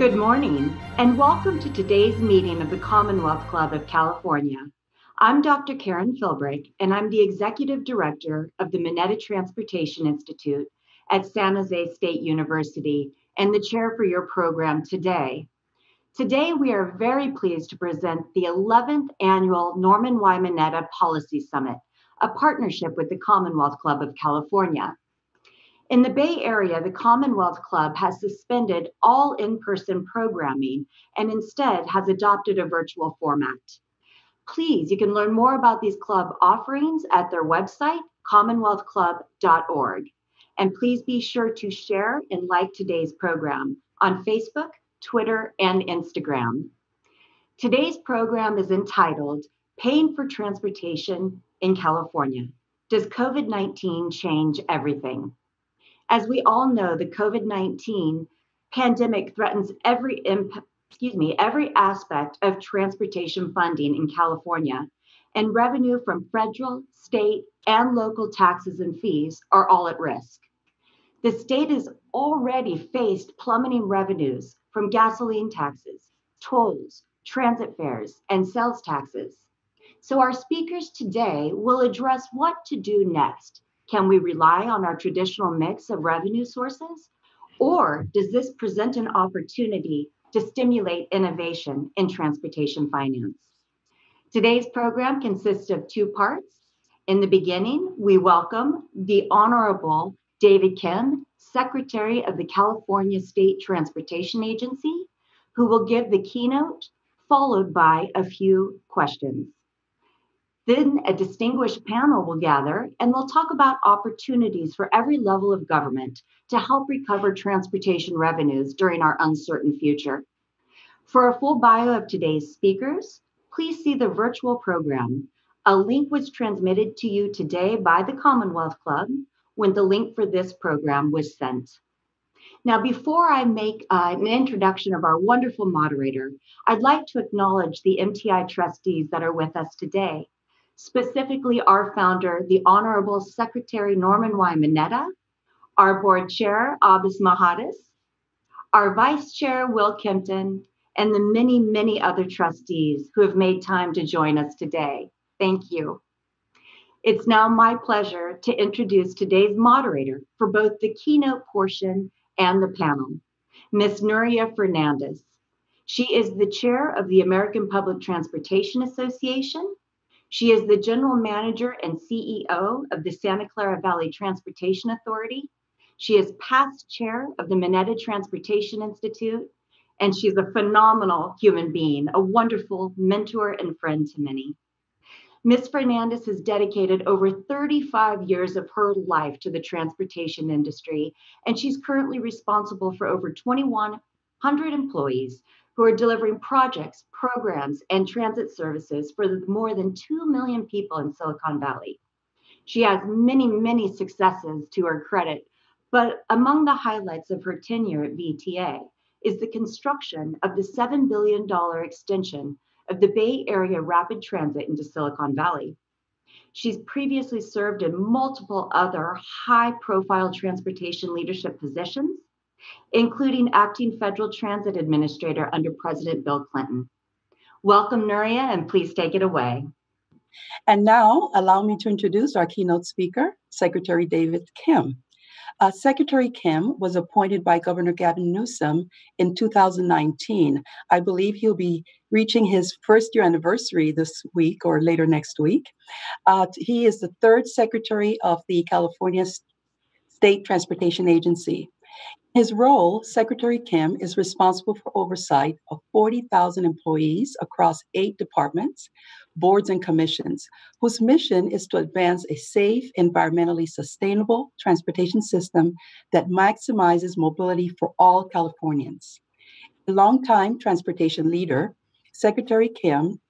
Good morning, and welcome to today's meeting of the Commonwealth Club of California. I'm Dr. Karen Philbrick, and I'm the Executive Director of the Mineta Transportation Institute at San Jose State University and the chair for your program today. Today, we are very pleased to present the 11th annual Norman Y. Mineta Policy Summit, a partnership with the Commonwealth Club of California. In the Bay Area, the Commonwealth Club has suspended all in person programming and instead has adopted a virtual format. Please, you can learn more about these club offerings at their website, commonwealthclub.org. And please be sure to share and like today's program on Facebook, Twitter, and Instagram. Today's program is entitled Paying for Transportation in California. Does COVID 19 change everything? As we all know, the COVID 19 pandemic threatens every imp- excuse me, every aspect of transportation funding in California, and revenue from federal, state, and local taxes and fees are all at risk. The state has already faced plummeting revenues from gasoline taxes, tolls, transit fares, and sales taxes. So, our speakers today will address what to do next can we rely on our traditional mix of revenue sources? Or does this present an opportunity to stimulate innovation in transportation finance? Today's program consists of two parts. In the beginning, we welcome the Honorable David Kim, Secretary of the California State Transportation Agency, who will give the keynote, followed by a few questions. Then a distinguished panel will gather and they'll talk about opportunities for every level of government to help recover transportation revenues during our uncertain future. For a full bio of today's speakers, please see the virtual program. A link was transmitted to you today by the Commonwealth Club when the link for this program was sent. Now, before I make uh, an introduction of our wonderful moderator, I'd like to acknowledge the MTI trustees that are with us today specifically our founder, the Honorable Secretary Norman Y. Mineta, our board chair, Abbas Mohaddes, our vice chair, Will Kempton, and the many, many other trustees who have made time to join us today. Thank you. It's now my pleasure to introduce today's moderator for both the keynote portion and the panel, Ms. Nuria Fernandez. She is the chair of the American Public Transportation Association she is the general manager and CEO of the Santa Clara Valley Transportation Authority. She is past chair of the Mineta Transportation Institute, and she's a phenomenal human being, a wonderful mentor and friend to many. Ms. Fernandez has dedicated over 35 years of her life to the transportation industry, and she's currently responsible for over 2,100 employees who are delivering projects, programs, and transit services for more than 2 million people in Silicon Valley. She has many, many successes to her credit, but among the highlights of her tenure at VTA is the construction of the $7 billion extension of the Bay Area Rapid Transit into Silicon Valley. She's previously served in multiple other high profile transportation leadership positions, including acting federal transit administrator under President Bill Clinton. Welcome, Nuria, and please take it away. And now, allow me to introduce our keynote speaker, Secretary David Kim. Uh, Secretary Kim was appointed by Governor Gavin Newsom in 2019. I believe he'll be reaching his first year anniversary this week or later next week. Uh, he is the third Secretary of the California State Transportation Agency. His role, Secretary Kim, is responsible for oversight of 40,000 employees across eight departments, boards, and commissions, whose mission is to advance a safe, environmentally sustainable transportation system that maximizes mobility for all Californians. A longtime transportation leader, Secretary Kim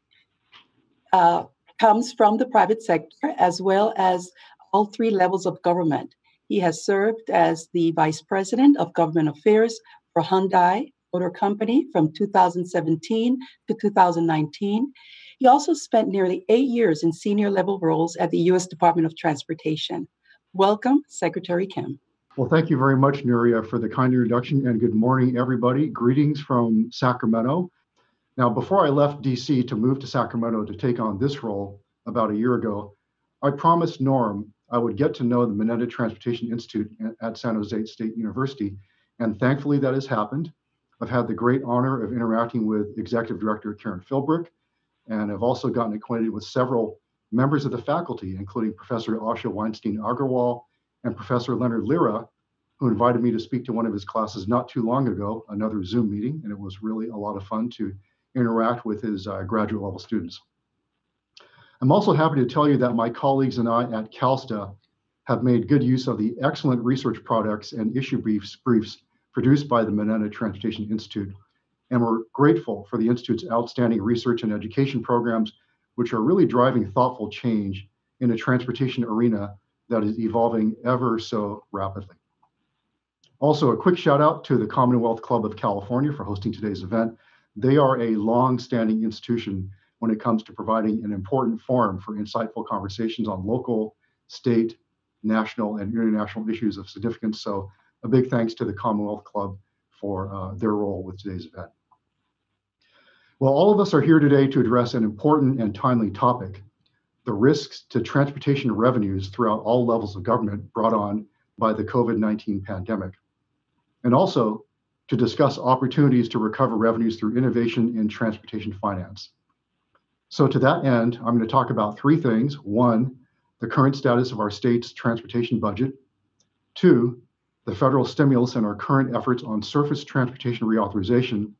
uh, comes from the private sector as well as all three levels of government he has served as the Vice President of Government Affairs for Hyundai Motor Company from 2017 to 2019. He also spent nearly eight years in senior level roles at the U.S. Department of Transportation. Welcome, Secretary Kim. Well, thank you very much, Nuria, for the kind introduction and good morning, everybody. Greetings from Sacramento. Now, before I left DC to move to Sacramento to take on this role about a year ago, I promised Norm I would get to know the Mineta Transportation Institute at San Jose State University, and thankfully that has happened. I've had the great honor of interacting with Executive Director Karen Philbrick, and I've also gotten acquainted with several members of the faculty, including Professor Asha Weinstein Agrawal and Professor Leonard Lira, who invited me to speak to one of his classes not too long ago, another Zoom meeting, and it was really a lot of fun to interact with his uh, graduate level students. I'm also happy to tell you that my colleagues and I at CalSTA have made good use of the excellent research products and issue briefs, briefs produced by the Mineta Transportation Institute. And we're grateful for the Institute's outstanding research and education programs, which are really driving thoughtful change in a transportation arena that is evolving ever so rapidly. Also, a quick shout out to the Commonwealth Club of California for hosting today's event. They are a long-standing institution when it comes to providing an important forum for insightful conversations on local, state, national, and international issues of significance. So a big thanks to the Commonwealth Club for uh, their role with today's event. Well, all of us are here today to address an important and timely topic, the risks to transportation revenues throughout all levels of government brought on by the COVID-19 pandemic, and also to discuss opportunities to recover revenues through innovation in transportation finance. So to that end, I'm going to talk about three things. One, the current status of our state's transportation budget. Two, the federal stimulus and our current efforts on surface transportation reauthorization.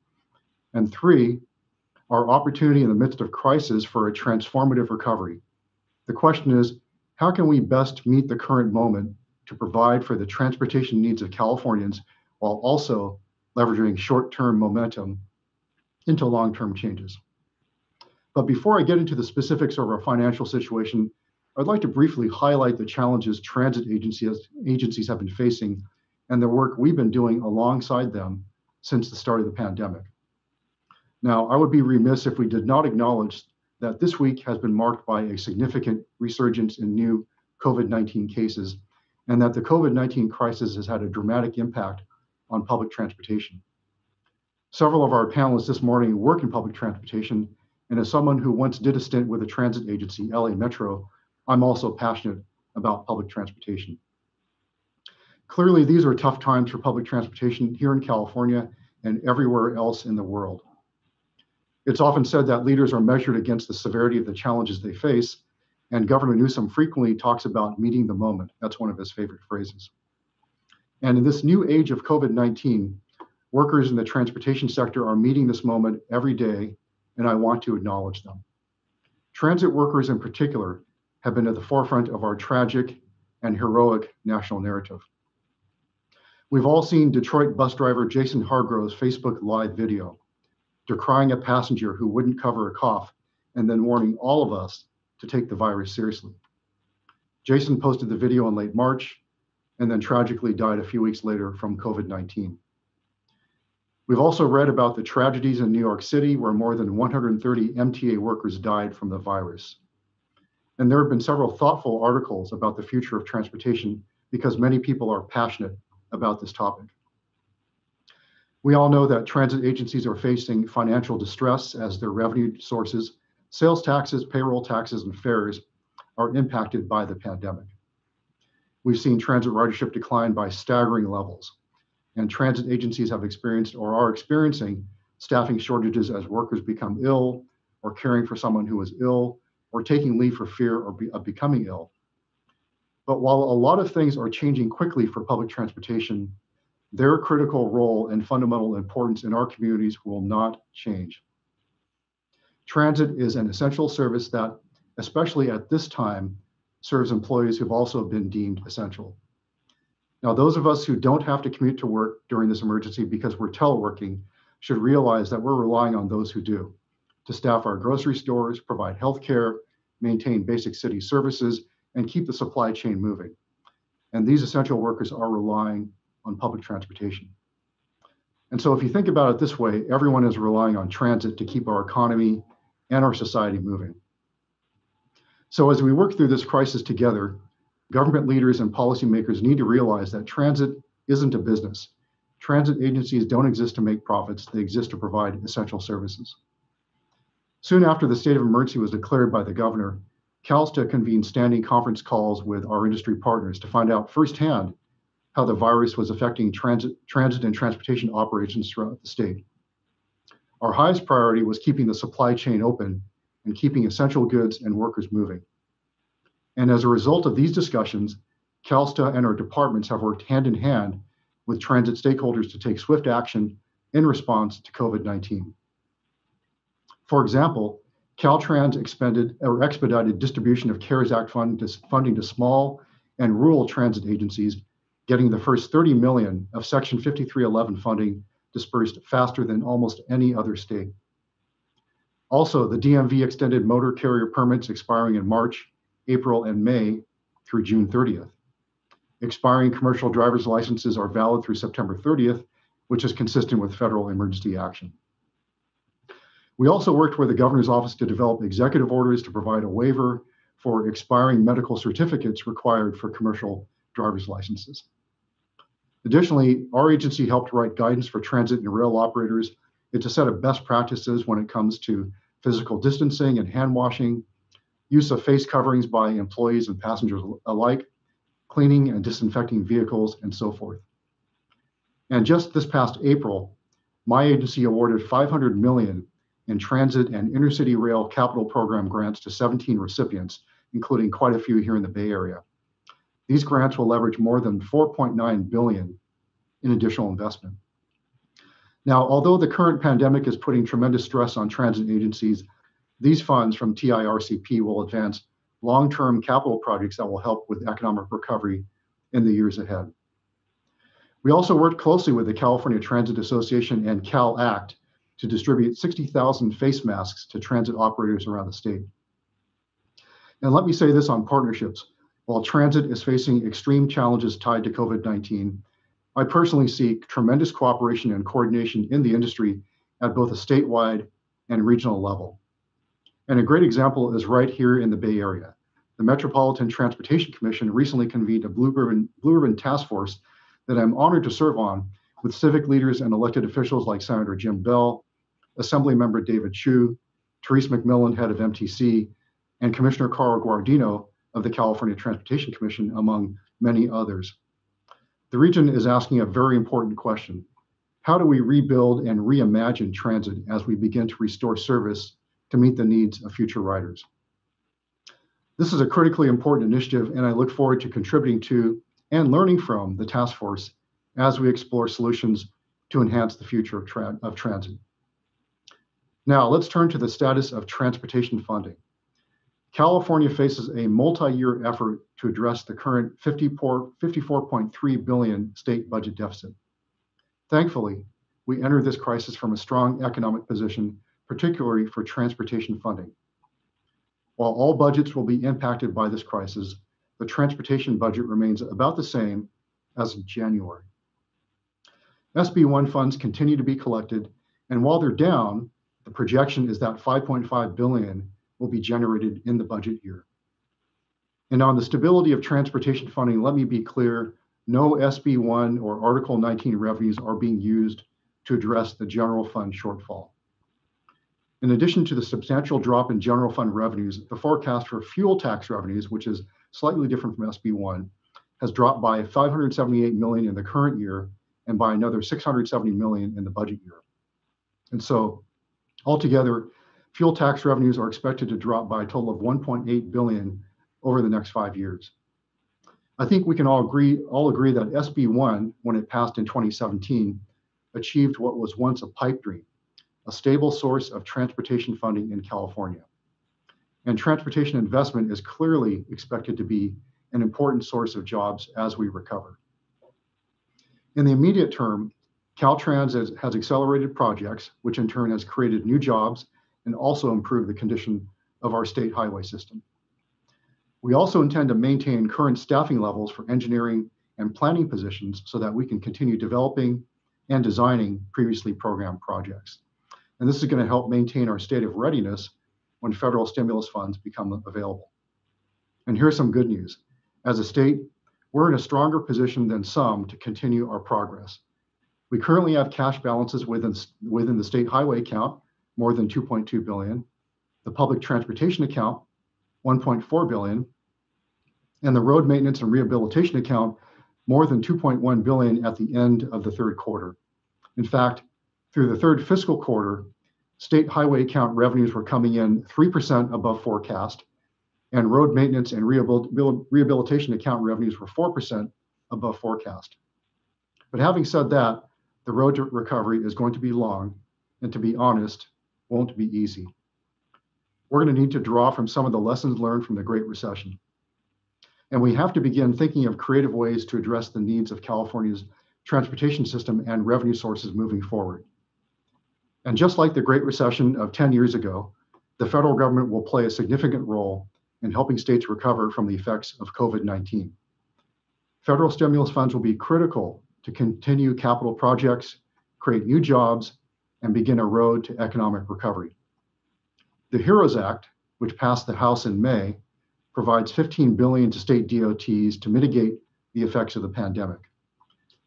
And three, our opportunity in the midst of crisis for a transformative recovery. The question is, how can we best meet the current moment to provide for the transportation needs of Californians while also leveraging short-term momentum into long-term changes? But before I get into the specifics of our financial situation, I'd like to briefly highlight the challenges transit agencies, agencies have been facing and the work we've been doing alongside them since the start of the pandemic. Now, I would be remiss if we did not acknowledge that this week has been marked by a significant resurgence in new COVID 19 cases, and that the COVID 19 crisis has had a dramatic impact on public transportation. Several of our panelists this morning work in public transportation, and as someone who once did a stint with a transit agency, LA Metro, I'm also passionate about public transportation. Clearly, these are tough times for public transportation here in California and everywhere else in the world. It's often said that leaders are measured against the severity of the challenges they face, and Governor Newsom frequently talks about meeting the moment. That's one of his favorite phrases. And in this new age of COVID 19, workers in the transportation sector are meeting this moment every day, and I want to acknowledge them. Transit workers, in particular, have been at the forefront of our tragic and heroic national narrative. We've all seen Detroit bus driver Jason Hargrove's Facebook Live video, decrying a passenger who wouldn't cover a cough and then warning all of us to take the virus seriously. Jason posted the video in late March and then tragically died a few weeks later from COVID 19. We've also read about the tragedies in New York City where more than 130 MTA workers died from the virus. And there have been several thoughtful articles about the future of transportation because many people are passionate about this topic. We all know that transit agencies are facing financial distress as their revenue sources, sales taxes, payroll taxes, and fares are impacted by the pandemic. We've seen transit ridership decline by staggering levels, and transit agencies have experienced or are experiencing staffing shortages as workers become ill or caring for someone who is ill or taking leave for fear or be, of becoming ill. But while a lot of things are changing quickly for public transportation, their critical role and fundamental importance in our communities will not change. Transit is an essential service that, especially at this time, serves employees who've also been deemed essential. Now, those of us who don't have to commute to work during this emergency because we're teleworking should realize that we're relying on those who do to staff our grocery stores, provide health care, maintain basic city services, and keep the supply chain moving. And these essential workers are relying on public transportation. And so if you think about it this way, everyone is relying on transit to keep our economy and our society moving. So as we work through this crisis together, Government leaders and policymakers need to realize that transit isn't a business. Transit agencies don't exist to make profits, they exist to provide essential services. Soon after the state of emergency was declared by the governor, CalSTA convened standing conference calls with our industry partners to find out firsthand how the virus was affecting transit, transit and transportation operations throughout the state. Our highest priority was keeping the supply chain open and keeping essential goods and workers moving. And as a result of these discussions, CalSTA and our departments have worked hand in hand with transit stakeholders to take swift action in response to COVID 19. For example, Caltrans expended or expedited distribution of CARES Act fund to, funding to small and rural transit agencies, getting the first 30 million of Section 5311 funding dispersed faster than almost any other state. Also, the DMV extended motor carrier permits expiring in March, April, and May through June 30th. Expiring commercial driver's licenses are valid through September 30th, which is consistent with federal emergency action. We also worked with the governor's office to develop executive orders to provide a waiver for expiring medical certificates required for commercial driver's licenses. Additionally, our agency helped write guidance for transit and rail operators. It's a set of best practices when it comes to physical distancing and hand washing, use of face coverings by employees and passengers alike, cleaning and disinfecting vehicles, and so forth. And just this past April, my agency awarded 500 million in transit and intercity rail capital program grants to 17 recipients, including quite a few here in the Bay Area. These grants will leverage more than 4.9 billion in additional investment. Now, although the current pandemic is putting tremendous stress on transit agencies, these funds from TIRCP will advance long-term capital projects that will help with economic recovery in the years ahead. We also worked closely with the California Transit Association and CalACT to distribute 60,000 face masks to transit operators around the state. And let me say this on partnerships. While transit is facing extreme challenges tied to COVID 19, I personally seek tremendous cooperation and coordination in the industry at both a statewide and regional level. And a great example is right here in the Bay Area. The Metropolitan Transportation Commission recently convened a Blue Ribbon, Blue Ribbon Task Force that I'm honored to serve on with civic leaders and elected officials like Senator Jim Beall, Assemblymember David Chiu, Therese McMillan, head of MTC, and Commissioner Carl Guardino of the California Transportation Commission, among many others. The region is asking a very important question. How do we rebuild and reimagine transit as we begin to restore service to meet the needs of future riders? This is a critically important initiative, and I look forward to contributing to and learning from the task force as we explore solutions to enhance the future of, tra- of transit. Now, let's turn to the status of transportation funding. California faces a multi-year effort to address the current 54.3 billion state budget deficit. Thankfully, we entered this crisis from a strong economic position, particularly for transportation funding. While all budgets will be impacted by this crisis, the transportation budget remains about the same as in January. SB 1 funds continue to be collected, and while they're down, the projection is that 5.5 billion will be generated in the budget year. And on the stability of transportation funding, let me be clear, no SB 1 or Article 19 revenues are being used to address the general fund shortfall. In addition to the substantial drop in general fund revenues, the forecast for fuel tax revenues, which is slightly different from SB 1, has dropped by 578 million in the current year and by another 670 million in the budget year. And so Altogether, fuel tax revenues are expected to drop by a total of 1.8 billion over the next five years. I think we can all agree all agree that SB1, when it passed in 2017, achieved what was once a pipe dream, a stable source of transportation funding in California. And transportation investment is clearly expected to be an important source of jobs as we recover. In the immediate term, Caltrans has, has accelerated projects, which in turn has created new jobs and also improved the condition of our state highway system. We also intend to maintain current staffing levels for engineering and planning positions so that we can continue developing and designing previously programmed projects. And this is going to help maintain our state of readiness when federal stimulus funds become available. And here's some good news. As a state, we're in a stronger position than some to continue our progress. We currently have cash balances within, within the state highway account, more than 2.2 billion, the public transportation account, 1.4 billion, and the road maintenance and rehabilitation account, more than 2.1 billion at the end of the third quarter. In fact, through the third fiscal quarter, state highway account revenues were coming in 3% above forecast, and road maintenance and rehabilitation account revenues were 4% above forecast. But having said that, the road to recovery is going to be long, and to be honest, won't be easy. We're going to need to draw from some of the lessons learned from the Great Recession. And we have to begin thinking of creative ways to address the needs of California's transportation system and revenue sources moving forward. And just like the Great Recession of 10 years ago, the federal government will play a significant role in helping states recover from the effects of COVID 19. Federal stimulus funds will be critical to continue capital projects, create new jobs, and begin a road to economic recovery. The HEROES Act, which passed the House in May, provides 15 billion to state DOTs to mitigate the effects of the pandemic.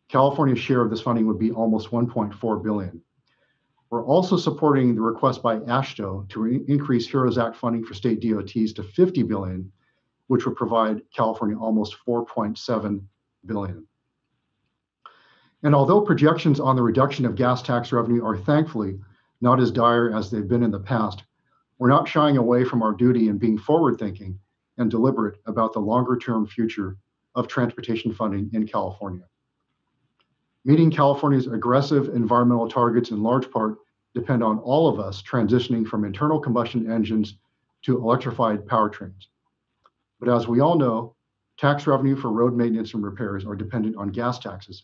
California's share of this funding would be almost 1.4 billion. We're also supporting the request by AASHTO to re- increase HEROES Act funding for state DOTs to 50 billion, which would provide California almost 4.7 billion. And although projections on the reduction of gas tax revenue are thankfully not as dire as they've been in the past, we're not shying away from our duty in being forward thinking and deliberate about the longer term future of transportation funding in California. Meeting California's aggressive environmental targets in large part depend on all of us transitioning from internal combustion engines to electrified powertrains. But as we all know, tax revenue for road maintenance and repairs are dependent on gas taxes.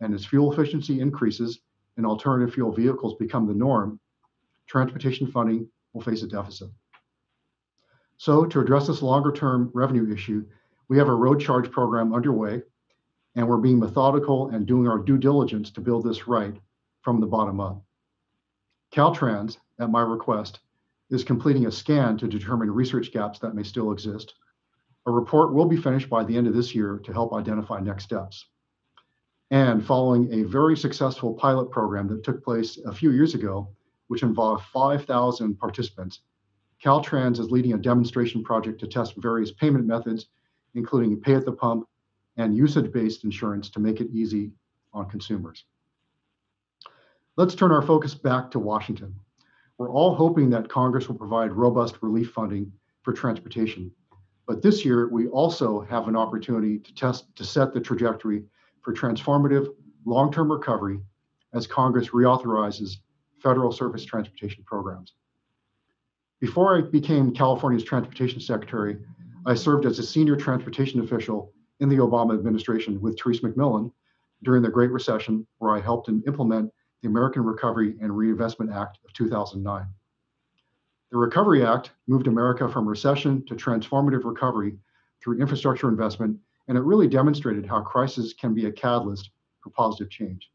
And as fuel efficiency increases and alternative fuel vehicles become the norm, transportation funding will face a deficit. So, to address this longer term revenue issue, we have a road charge program underway, and we're being methodical and doing our due diligence to build this right from the bottom up. Caltrans, at my request, is completing a scan to determine research gaps that may still exist. A report will be finished by the end of this year to help identify next steps. And following a very successful pilot program that took place a few years ago, which involved 5,000 participants, Caltrans is leading a demonstration project to test various payment methods, including pay at the pump and usage based insurance to make it easy on consumers. Let's turn our focus back to Washington. We're all hoping that Congress will provide robust relief funding for transportation. But this year, we also have an opportunity to test to set the trajectory for transformative long-term recovery as Congress reauthorizes federal surface transportation programs. Before I became California's transportation secretary, I served as a senior transportation official in the Obama administration with Therese McMillan during the Great Recession, where I helped implement the American Recovery and Reinvestment Act of 2009. The Recovery Act moved America from recession to transformative recovery through infrastructure investment, and it really demonstrated how crisis can be a catalyst for positive change.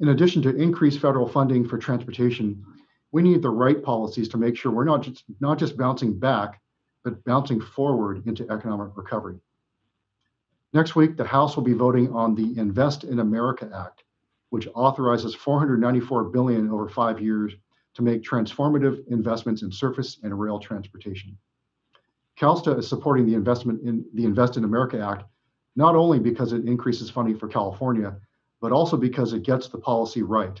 In addition to increased federal funding for transportation, we need the right policies to make sure we're not just not just bouncing back, but bouncing forward into economic recovery. Next week, the House will be voting on the Invest in America Act, which authorizes 494 billion over 5 years to make transformative investments in surface and rail transportation. CalSTA is supporting the investment in the Invest in America Act not only because it increases funding for California, but also because it gets the policy right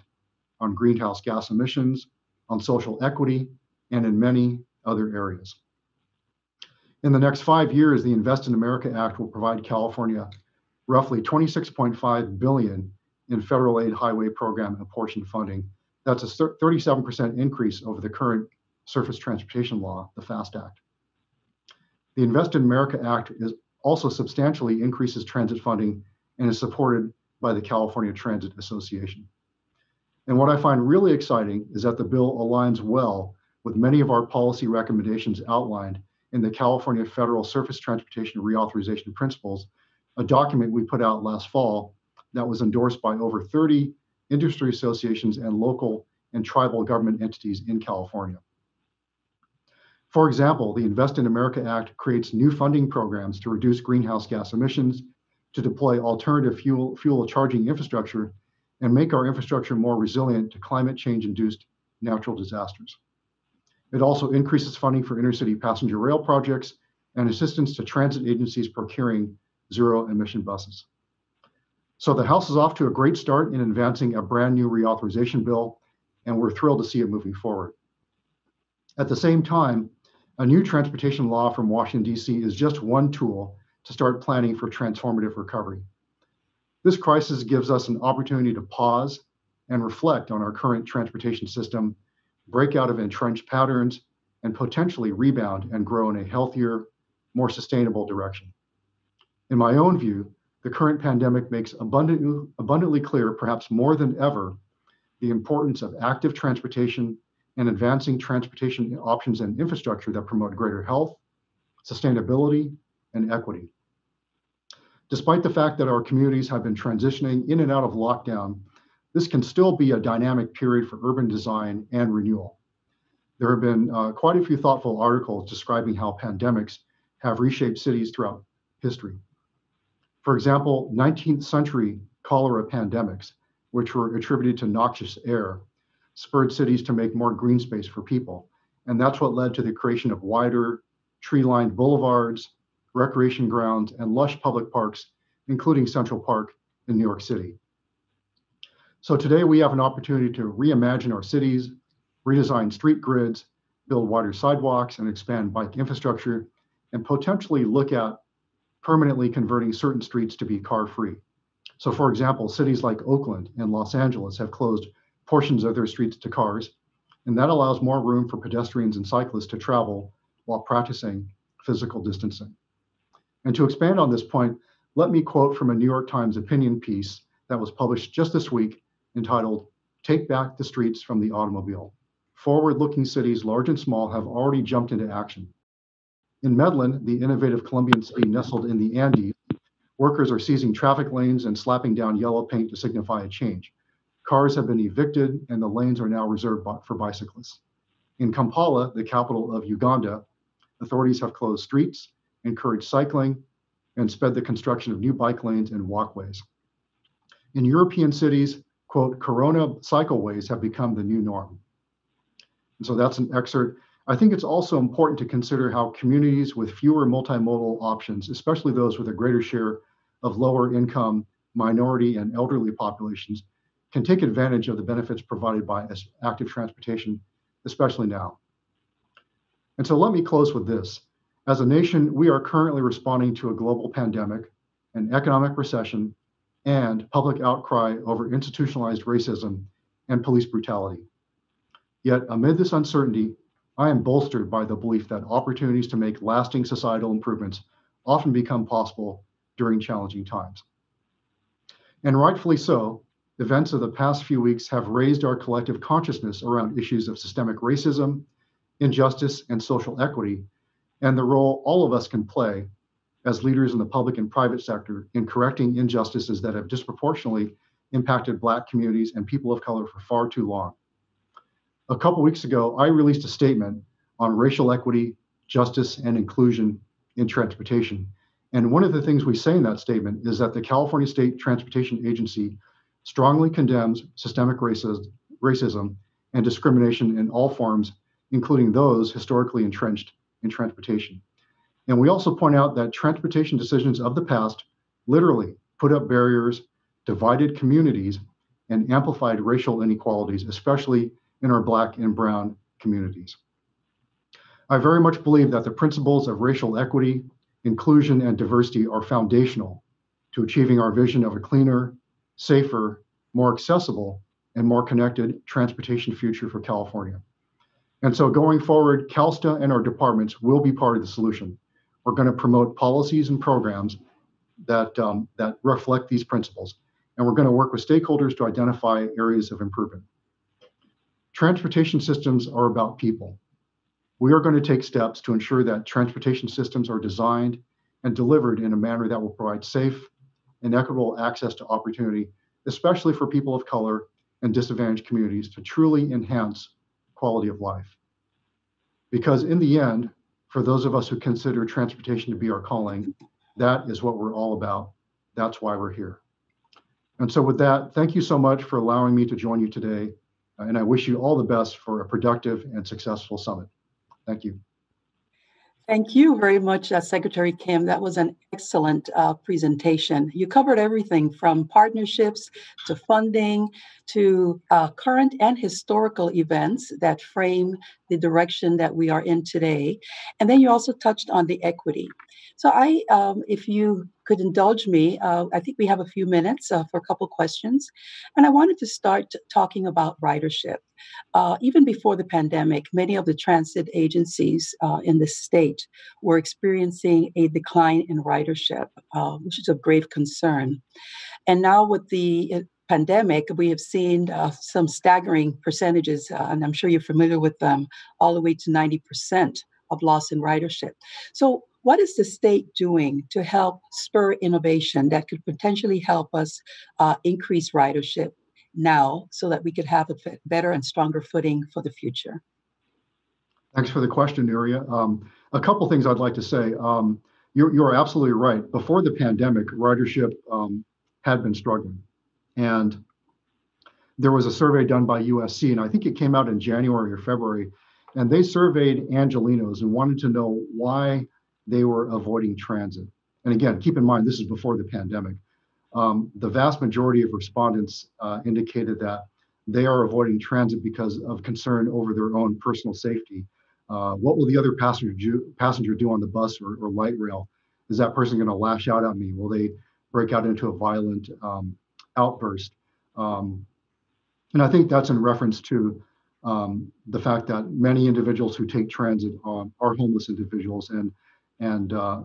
on greenhouse gas emissions, on social equity, and in many other areas. In the next five years, the Invest in America Act will provide California roughly 26.5 billion in federal aid highway program apportion funding. That's a 37% increase over the current surface transportation law, the FAST Act. The Invest in America Act is also substantially increases transit funding and is supported by the California Transit Association. And what I find really exciting is that the bill aligns well with many of our policy recommendations outlined in the California Federal Surface Transportation Reauthorization Principles, a document we put out last fall that was endorsed by over 30 industry associations and local and tribal government entities in California. For example, the Invest in America Act creates new funding programs to reduce greenhouse gas emissions, to deploy alternative fuel, fuel charging infrastructure, and make our infrastructure more resilient to climate change induced natural disasters. It also increases funding for intercity passenger rail projects and assistance to transit agencies procuring zero emission buses. So the House is off to a great start in advancing a brand new reauthorization bill, and we're thrilled to see it moving forward. At the same time, a new transportation law from Washington, D.C. is just one tool to start planning for transformative recovery. This crisis gives us an opportunity to pause and reflect on our current transportation system, break out of entrenched patterns, and potentially rebound and grow in a healthier, more sustainable direction. In my own view, the current pandemic makes abundantly, clear, perhaps more than ever, the importance of active transportation and advancing transportation options and infrastructure that promote greater health, sustainability, and equity. Despite the fact that our communities have been transitioning in and out of lockdown, this can still be a dynamic period for urban design and renewal. There have been uh, quite a few thoughtful articles describing how pandemics have reshaped cities throughout history. For example, 19th century cholera pandemics, which were attributed to noxious air, spurred cities to make more green space for people. And that's what led to the creation of wider, tree lined boulevards, recreation grounds, and lush public parks, including Central Park in New York City. So today we have an opportunity to reimagine our cities, redesign street grids, build wider sidewalks, and expand bike infrastructure, and potentially look at permanently converting certain streets to be car free. So, for example, cities like Oakland and Los Angeles have closed portions of their streets to cars, and that allows more room for pedestrians and cyclists to travel while practicing physical distancing. And to expand on this point, let me quote from a New York Times opinion piece that was published just this week entitled Take Back the Streets from the Automobile. Forward looking cities, large and small, have already jumped into action. In Medellin, the innovative Colombian city nestled in the Andes, workers are seizing traffic lanes and slapping down yellow paint to signify a change. Cars have been evicted and the lanes are now reserved for bicyclists. In Kampala, the capital of Uganda, authorities have closed streets, encouraged cycling, and sped the construction of new bike lanes and walkways. In European cities, quote, corona cycleways have become the new norm. And so that's an excerpt. I think it's also important to consider how communities with fewer multimodal options, especially those with a greater share of lower income, minority, and elderly populations, can take advantage of the benefits provided by active transportation, especially now. And so let me close with this. As a nation, we are currently responding to a global pandemic, an economic recession, and public outcry over institutionalized racism and police brutality. Yet, amid this uncertainty, I am bolstered by the belief that opportunities to make lasting societal improvements often become possible during challenging times. And rightfully so, events of the past few weeks have raised our collective consciousness around issues of systemic racism, injustice, and social equity, and the role all of us can play as leaders in the public and private sector in correcting injustices that have disproportionately impacted Black communities and people of color for far too long. A couple weeks ago, I released a statement on racial equity, justice, and inclusion in transportation. And one of the things we say in that statement is that the California State Transportation Agency strongly condemns systemic racism and discrimination in all forms, including those historically entrenched in transportation. And we also point out that transportation decisions of the past literally put up barriers, divided communities, and amplified racial inequalities, especially in our Black and Brown communities. I very much believe that the principles of racial equity, inclusion, and diversity are foundational to achieving our vision of a cleaner, safer, more accessible, and more connected transportation future for California. And so going forward, CalSTA and our departments will be part of the solution. We're going to promote policies and programs that, um, that reflect these principles. And we're going to work with stakeholders to identify areas of improvement. Transportation systems are about people. We are going to take steps to ensure that transportation systems are designed and delivered in a manner that will provide safe and equitable access to opportunity, especially for people of color and disadvantaged communities to truly enhance quality of life. Because in the end, for those of us who consider transportation to be our calling, that is what we're all about. That's why we're here. And so, with that, thank you so much for allowing me to join you today. And I wish you all the best for a productive and successful summit. Thank you. Thank you very much, uh, Secretary Kim. That was an excellent uh, presentation. You covered everything from partnerships to funding to uh, current and historical events that frame the direction that we are in today. And then you also touched on the equity. So, I, um, if you could indulge me, uh, I think we have a few minutes uh, for a couple questions. And I wanted to start talking about ridership. Uh, even before the pandemic, many of the transit agencies uh, in the state were experiencing a decline in ridership, uh, which is of grave concern. And now, with the uh, pandemic, we have seen uh, some staggering percentages, uh, and I'm sure you're familiar with them, all the way to 90% of loss in ridership. So, what is the state doing to help spur innovation that could potentially help us uh, increase ridership now so that we could have a better and stronger footing for the future? Thanks for the question, Nuria. Um, a couple things I'd like to say. Um, you're, you're, absolutely right. Before the pandemic, ridership um, had been struggling. And there was a survey done by USC, and I think it came out in January or February, and they surveyed Angelenos and wanted to know why they were avoiding transit. And again, keep in mind, this is before the pandemic um, the vast majority of respondents uh, indicated that they are avoiding transit because of concern over their own personal safety. Uh, what will the other passenger do, passenger do on the bus or, or light rail? Is that person going to lash out at me? Will they break out into a violent um, outburst? Um, and I think that's in reference to um, the fact that many individuals who take transit are, are homeless individuals, and and uh,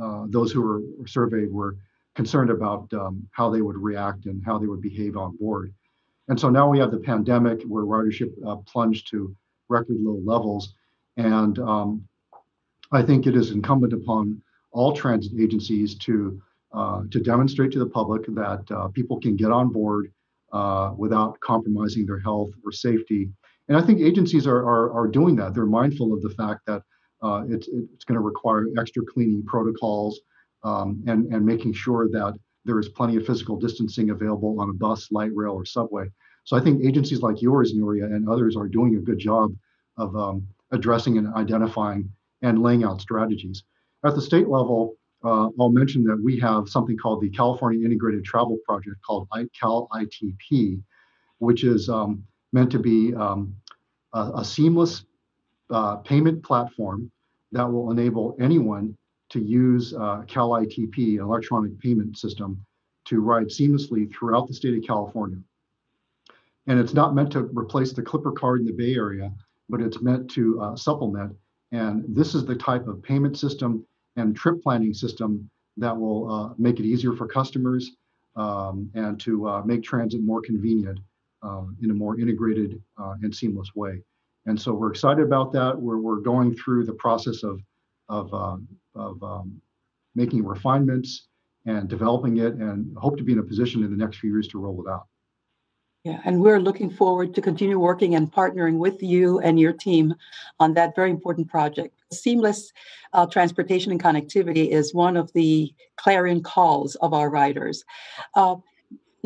uh those who were surveyed were concerned about um, how they would react and how they would behave on board. And so now we have the pandemic where ridership uh, plunged to record low levels. And um, I think it is incumbent upon all transit agencies to uh, to demonstrate to the public that uh, people can get on board uh, without compromising their health or safety. And I think agencies are, are, are doing that. They're mindful of the fact that uh, it's, it's going to require extra cleaning protocols, um, and, and making sure that there is plenty of physical distancing available on a bus, light rail, or subway. So I think agencies like yours, Nuria, and others are doing a good job of um, addressing and identifying and laying out strategies. At the state level, uh, I'll mention that we have something called the California Integrated Travel Project called Cal ITP, which is um, meant to be um, a, a, seamless uh, payment platform that will enable anyone to use uh, Cal ITP, electronic payment system, to ride seamlessly throughout the state of California. And it's not meant to replace the Clipper card in the Bay Area, but it's meant to uh, supplement. And this is the type of payment system and trip planning system that will uh, make it easier for customers um, and to uh, make transit more convenient um, in a more integrated uh, and seamless way. And so we're excited about that. We're, we're going through the process of, of um, of um, making refinements and developing it and hope to be in a position in the next few years to roll it out. Yeah, and we're looking forward to continue working and partnering with you and your team on that very important project. Seamless uh, transportation and connectivity is one of the clarion calls of our riders. Uh,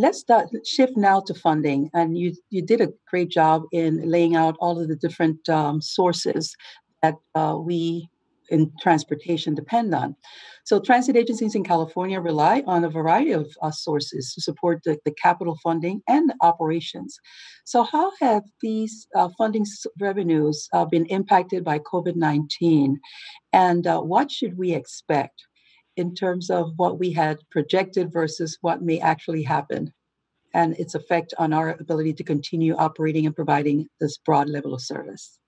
let's start, shift now to funding, and you you did a great job in laying out all of the different um, sources that uh, we in transportation depend on. So, transit agencies in California rely on a variety of uh, sources to support the, the, capital funding and operations. So, how have these uh, funding revenues uh, been impacted by COVID 19? And uh, what should we expect in terms of what we had projected versus what may actually happen? And its effect on our ability to continue operating and providing this broad level of service?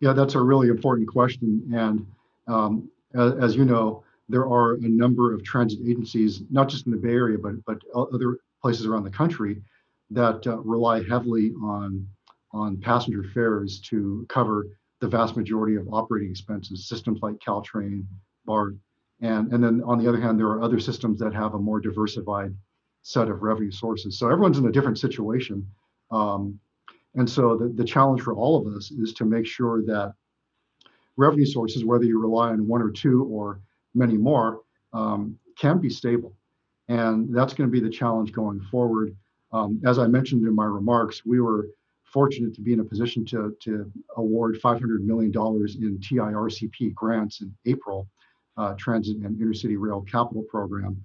Yeah, that's a really important question. And um, as, as, you know, there are a number of transit agencies, not just in the Bay Area, but but other places around the country, that uh, rely heavily on on passenger fares to cover the vast majority of operating expenses. Systems like Caltrain, BART, and and then on the other hand, there are other systems that have a more diversified set of revenue sources. So everyone's in a different situation. Um, and so the, the challenge for all of us is to make sure that revenue sources, whether you rely on one or two or many more, um, can be stable. And that's going to be the challenge going forward. Um, as I mentioned in my remarks, we were fortunate to be in a position to, to award $500 million in TIRCP grants in April, uh, Transit and Intercity Rail Capital Program.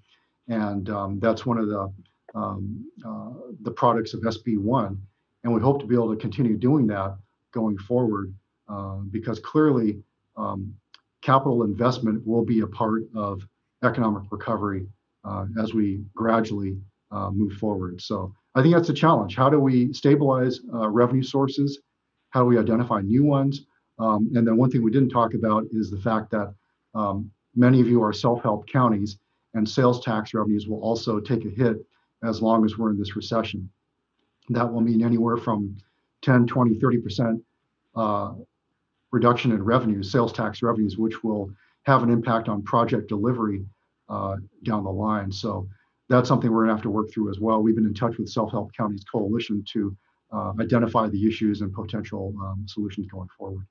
And um, that's one of the, um, uh, the products of SB1. And we hope to be able to continue doing that going forward uh, because clearly um, capital investment will be a part of economic recovery uh, as we gradually uh, move forward. So I think that's a challenge. How do we stabilize uh, revenue sources? How do we identify new ones? Um, and then one thing we didn't talk about is the fact that um, many of you are self-help counties and sales tax revenues will also take a hit as long as we're in this recession. That will mean anywhere from 10, 20, 30% uh, reduction in revenues, sales tax revenues, which will have an impact on project delivery uh, down the line. So that's something we're going to have to work through as well. We've been in touch with Self Help Counties Coalition to uh, identify the issues and potential um, solutions going forward.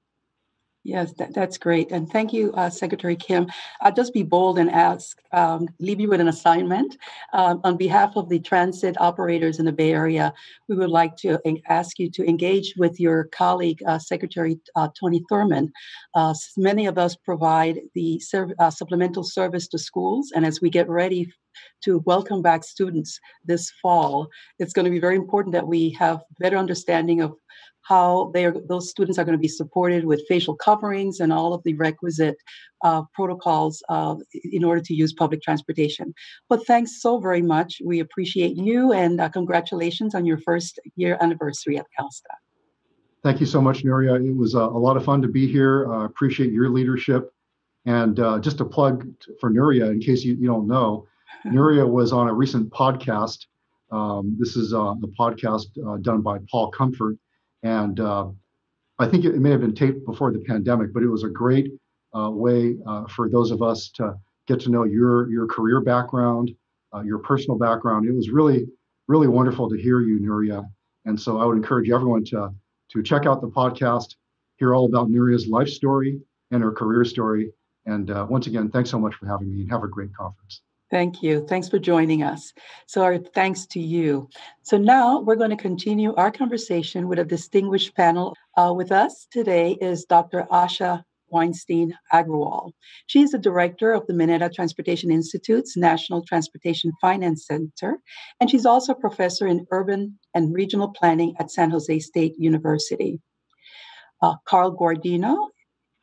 Yes, that, that's great. And thank you, uh, Secretary Kim. I'll just be bold and ask, um, leave you with an assignment. Um, on behalf of the transit operators in the Bay Area, we would like to ask you to engage with your colleague, uh, Secretary uh, Tony Thurmond. Uh, many of us provide the serv- uh, supplemental service to schools, and as we get ready to welcome back students this fall, it's going to be very important that we have better understanding of how they are, those students are going to be supported with facial coverings and all of the requisite uh, protocols uh, in order to use public transportation. But thanks so very much. We appreciate you and uh, congratulations on your first year anniversary at CalSTA. Thank you so much, Nuria. It was a lot of fun to be here. I appreciate your leadership. And uh, just a plug for Nuria, in case you, you don't know, Nuria was on a recent podcast. Um, this is uh, a podcast uh, done by Paul Comfort and uh, I think it may have been taped before the pandemic, but it was a great uh, way uh, for those of us to get to know your your career background, uh, your personal background. It was really really wonderful to hear you, Nuria. And so I would encourage everyone to to check out the podcast, hear all about Nuria's life story and her career story. And uh, once again, thanks so much for having me and have a great conference. Thank you. Thanks for joining us. So, our thanks to you. So, now we're going to continue our conversation with a distinguished panel. Uh, with us today is Dr. Asha Weinstein Agrawal. She is the director of the Mineta Transportation Institute's National Transportation Finance Center, and she's also a professor in urban and regional planning at San Jose State University. Uh, Carl Guardino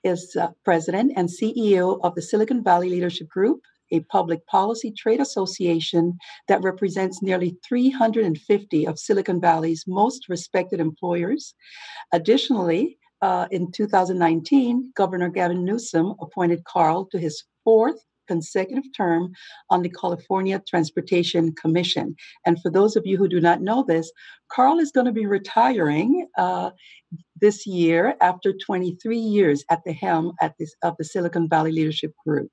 is uh, president and CEO of the Silicon Valley Leadership Group, a public policy trade association that represents nearly 350 of Silicon Valley's most respected employers. Additionally, uh, in 2019, Governor Gavin Newsom appointed Carl to his fourth consecutive term on the California Transportation Commission. And for those of you who do not know this, Carl is going to be retiring uh, this year after 23 years at the helm at this, of the Silicon Valley Leadership Group.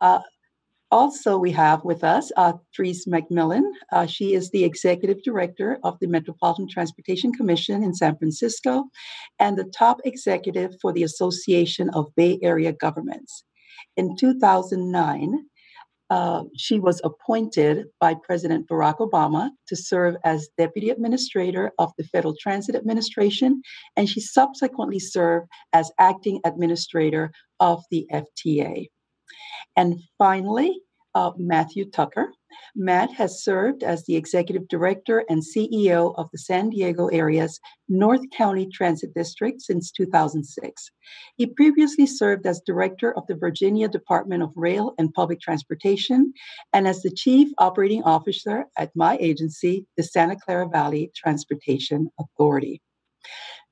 Uh, also, we have with us uh, Therese McMillan. Uh, she is the executive director of the Metropolitan Transportation Commission in San Francisco and the top executive for the Association of Bay Area Governments. In 2009, uh, she was appointed by President Barack Obama to serve as Deputy Administrator of the Federal Transit Administration, and she subsequently served as Acting Administrator of the FTA. And finally, uh, Matthew Tucker. Matt has served as the executive director and CEO of the San Diego area's North County Transit District since 2006. He previously served as director of the Virginia Department of Rail and Public Transportation and as the chief operating officer at my agency, the Santa Clara Valley Transportation Authority.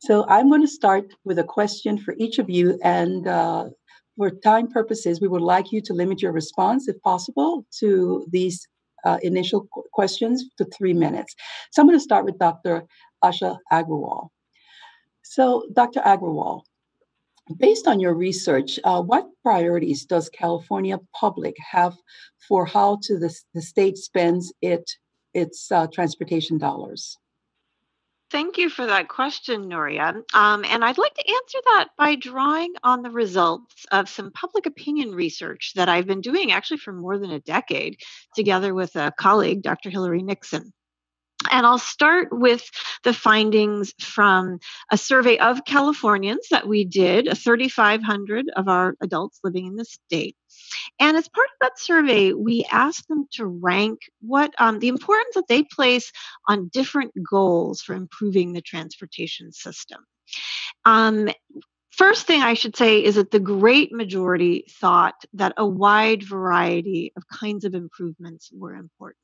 So I'm going to start with a question for each of you, and uh, for time purposes, we would like you to limit your response, if possible, to these uh, initial questions to three minutes. So I'm going to start with Dr. Asha Agrawal. So, Dr. Agrawal, based on your research, uh, what priorities does California public have for how to the, the state spends it its uh, transportation dollars? Thank you for that question, Nuria. Um, and I'd like to answer that by drawing on the results of some public opinion research that I've been doing actually for more than a decade, together with a colleague, Dr. Hilary Nixon. And I'll start with the findings from a survey of Californians that we did, 3,500 of our adults living in the state. And as part of that survey, we asked them to rank what um, the importance that they place on different goals for improving the transportation system. Um, First thing I should say is that the great majority thought that a wide variety of kinds of improvements were important.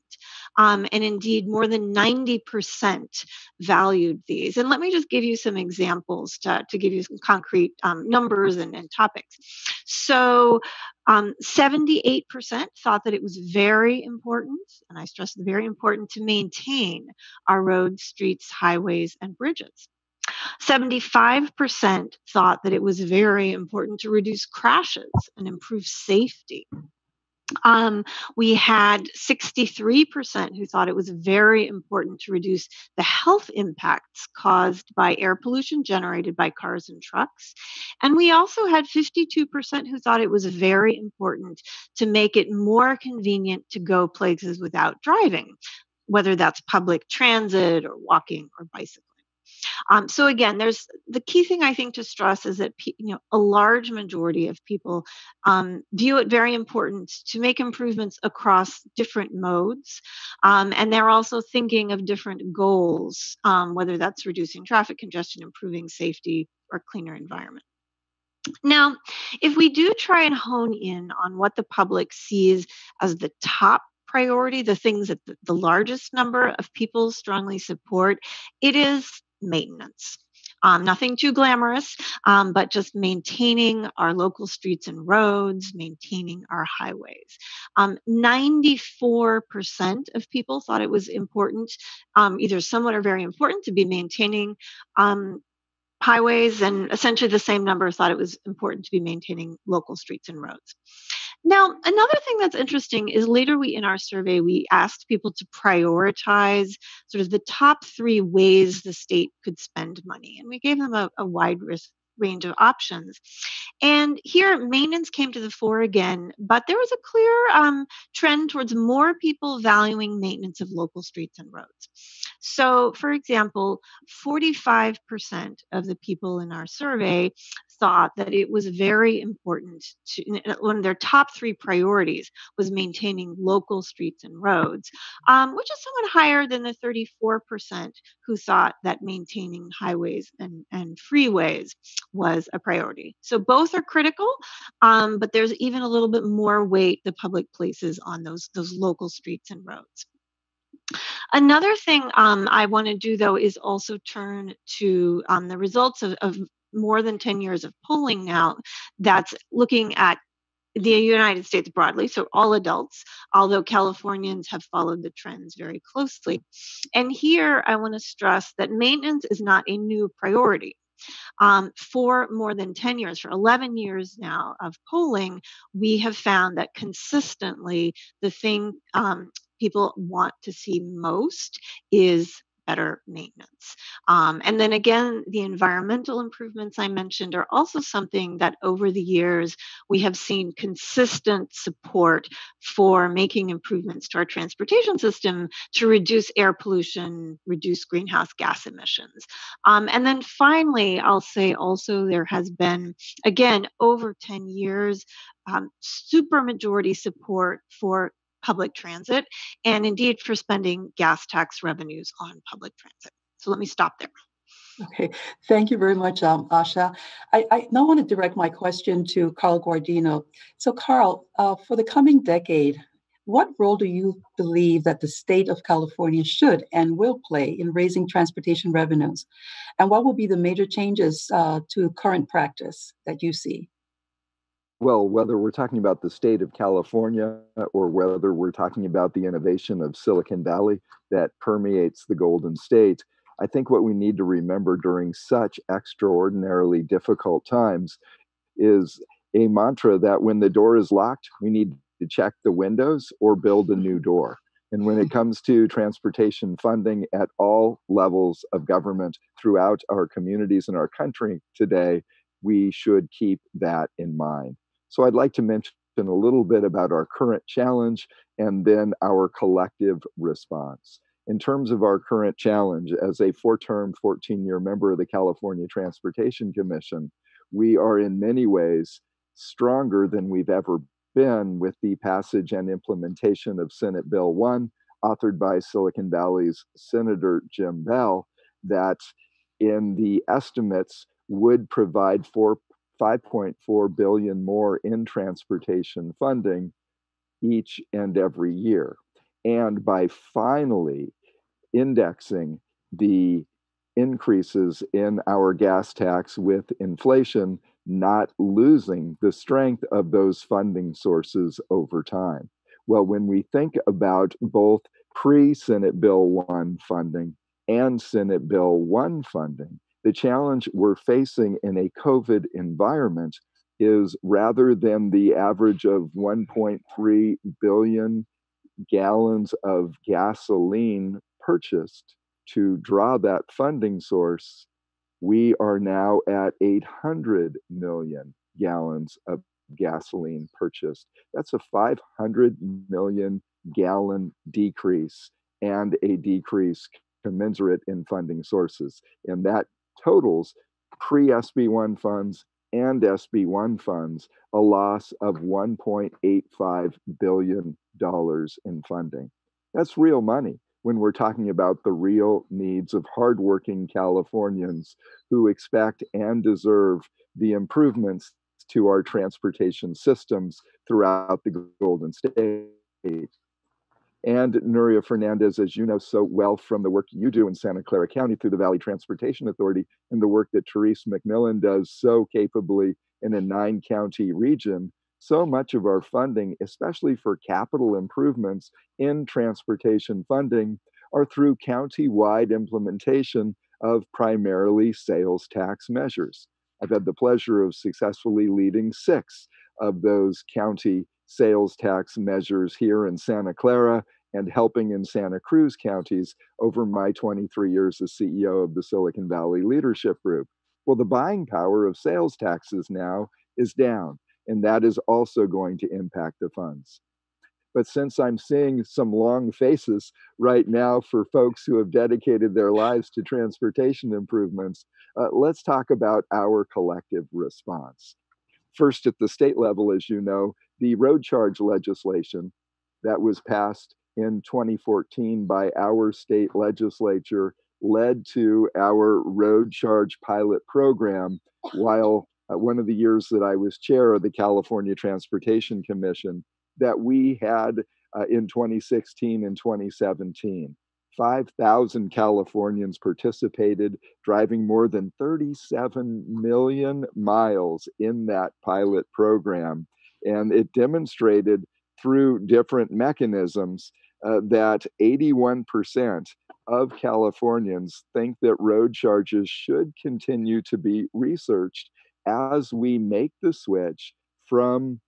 Um, and indeed, more than 90% valued these. And let me just give you some examples to, to give you some concrete um, numbers and, and, topics. So, um, 78% thought that it was very important, and I stress very important, to maintain our roads, streets, highways, and bridges. 75% thought that it was very important to reduce crashes and improve safety. Um, we had 63% who thought it was very important to reduce the health impacts caused by air pollution generated by cars and trucks. And we also had 52% who thought it was very important to make it more convenient to go places without driving, whether that's public transit or walking or bicycling. Um, so again, there's the key thing I think to stress is that you know a large majority of people um, view it very important to make improvements across different modes, um, and they're also thinking of different goals, um, whether that's reducing traffic congestion, improving safety, or cleaner environment. Now, if we do try and hone in on what the public sees as the top priority, the things that the largest number of people strongly support, it is maintenance. Um, nothing too glamorous, um, but just maintaining our local streets and roads, maintaining our highways. Um, 94% of people thought it was important, um, either somewhat or very important, to be maintaining um, highways, and essentially the same number thought it was important to be maintaining local streets and roads. Now, another thing that's interesting is later we in our survey we asked people to prioritize sort of the top three ways the state could spend money, and we gave them a, a wide risk, range of options. And here, maintenance came to the fore again, but there was a clear um, trend towards more people valuing maintenance of local streets and roads. So, for example, 45% of the people in our survey thought that it was very important to one of their top three priorities was maintaining local streets and roads, um, which is somewhat higher than the 34% who thought that maintaining highways and, and freeways was a priority. So both are critical, um, but there's even a little bit more weight the public places on those those local streets and roads. Another thing um, I want to do, though, is also turn to um, the results of, of, more than 10 years of polling now that's looking at the United States broadly, so all adults, although Californians have followed the trends very closely. And here I want to stress that maintenance is not a new priority. Um, for more than 10 years, for 11 years now of polling, we have found that consistently the thing um, people want to see most is better maintenance. Um, and then again, the environmental improvements I mentioned are also something that over the years we have seen consistent support for making improvements to our transportation system to reduce air pollution, reduce greenhouse gas emissions. Um, and then finally, I'll say also there has been, again, over 10 years, um, supermajority support for public transit and indeed for spending gas tax revenues on public transit. So let me stop there. Okay, thank you very much, um, Asha. I, I, now want to direct my question to Carl Guardino. So, Carl, uh, for the coming decade, what role do you believe that the state of California should and will play in raising transportation revenues? And what will be the major changes uh, to current practice that you see? Well, whether we're talking about the state of California or whether we're talking about the innovation of Silicon Valley that permeates the Golden State, I think what we need to remember during such extraordinarily difficult times is a mantra that when the door is locked, we need to check the windows or build a new door. And when it comes to transportation funding at all levels of government throughout our communities and our country today, we should keep that in mind. So I'd like to mention a little bit about our current challenge and then our collective response. In terms of our current challenge, as a four term, 14 year member of the California Transportation Commission, we are in many ways stronger than we've ever been with the passage and implementation of Senate Bill 1, authored by Silicon Valley's Senator Jim Beall, that in the estimates would provide for 5.4 billion more in transportation funding each and every year. And by finally indexing the increases in our gas tax with inflation, not losing the strength of those funding sources over time. Well, when we think about both pre Senate Bill 1 funding and Senate Bill 1 funding, the challenge we're facing in a COVID environment is rather than the average of 1.3 billion gallons of gasoline purchased to draw that funding source, we are now at 800 million gallons of gasoline purchased. That's a 500 million gallon decrease and a decrease commensurate in funding sources. And that totals pre SB1 funds and SB1 funds a loss of $1.85 billion in funding. That's real money when we're talking about the real needs of hardworking Californians who expect and deserve the improvements to our transportation systems throughout the Golden State. And Nuria Fernandez, as you know so well from the work you do in Santa Clara County through the Valley Transportation Authority and the work that Therese McMillan does so capably in a nine county region, so much of our funding, especially for capital improvements in transportation funding, are through county wide implementation of primarily sales tax measures. I've had the pleasure of successfully leading six of those county sales tax measures here in Santa Clara and helping in Santa Cruz counties over my 23 years as CEO of the Silicon Valley Leadership Group. Well, the buying power of sales taxes now is down, and that is also going to impact the funds. But since I'm seeing some long faces right now for folks who have dedicated their lives to transportation improvements, uh, let's talk about our collective response. First, at the state level, as you know, the road charge legislation that was passed in 2014 by our state legislature led to our road charge pilot program while uh, one of the years that I was chair of the California Transportation Commission that we had uh, in 2016 and 2017. 5,000 Californians participated, driving more than 37 million miles in that pilot program. And it demonstrated through different mechanisms uh, that 81% of Californians think that road charges should continue to be researched as we make the switch from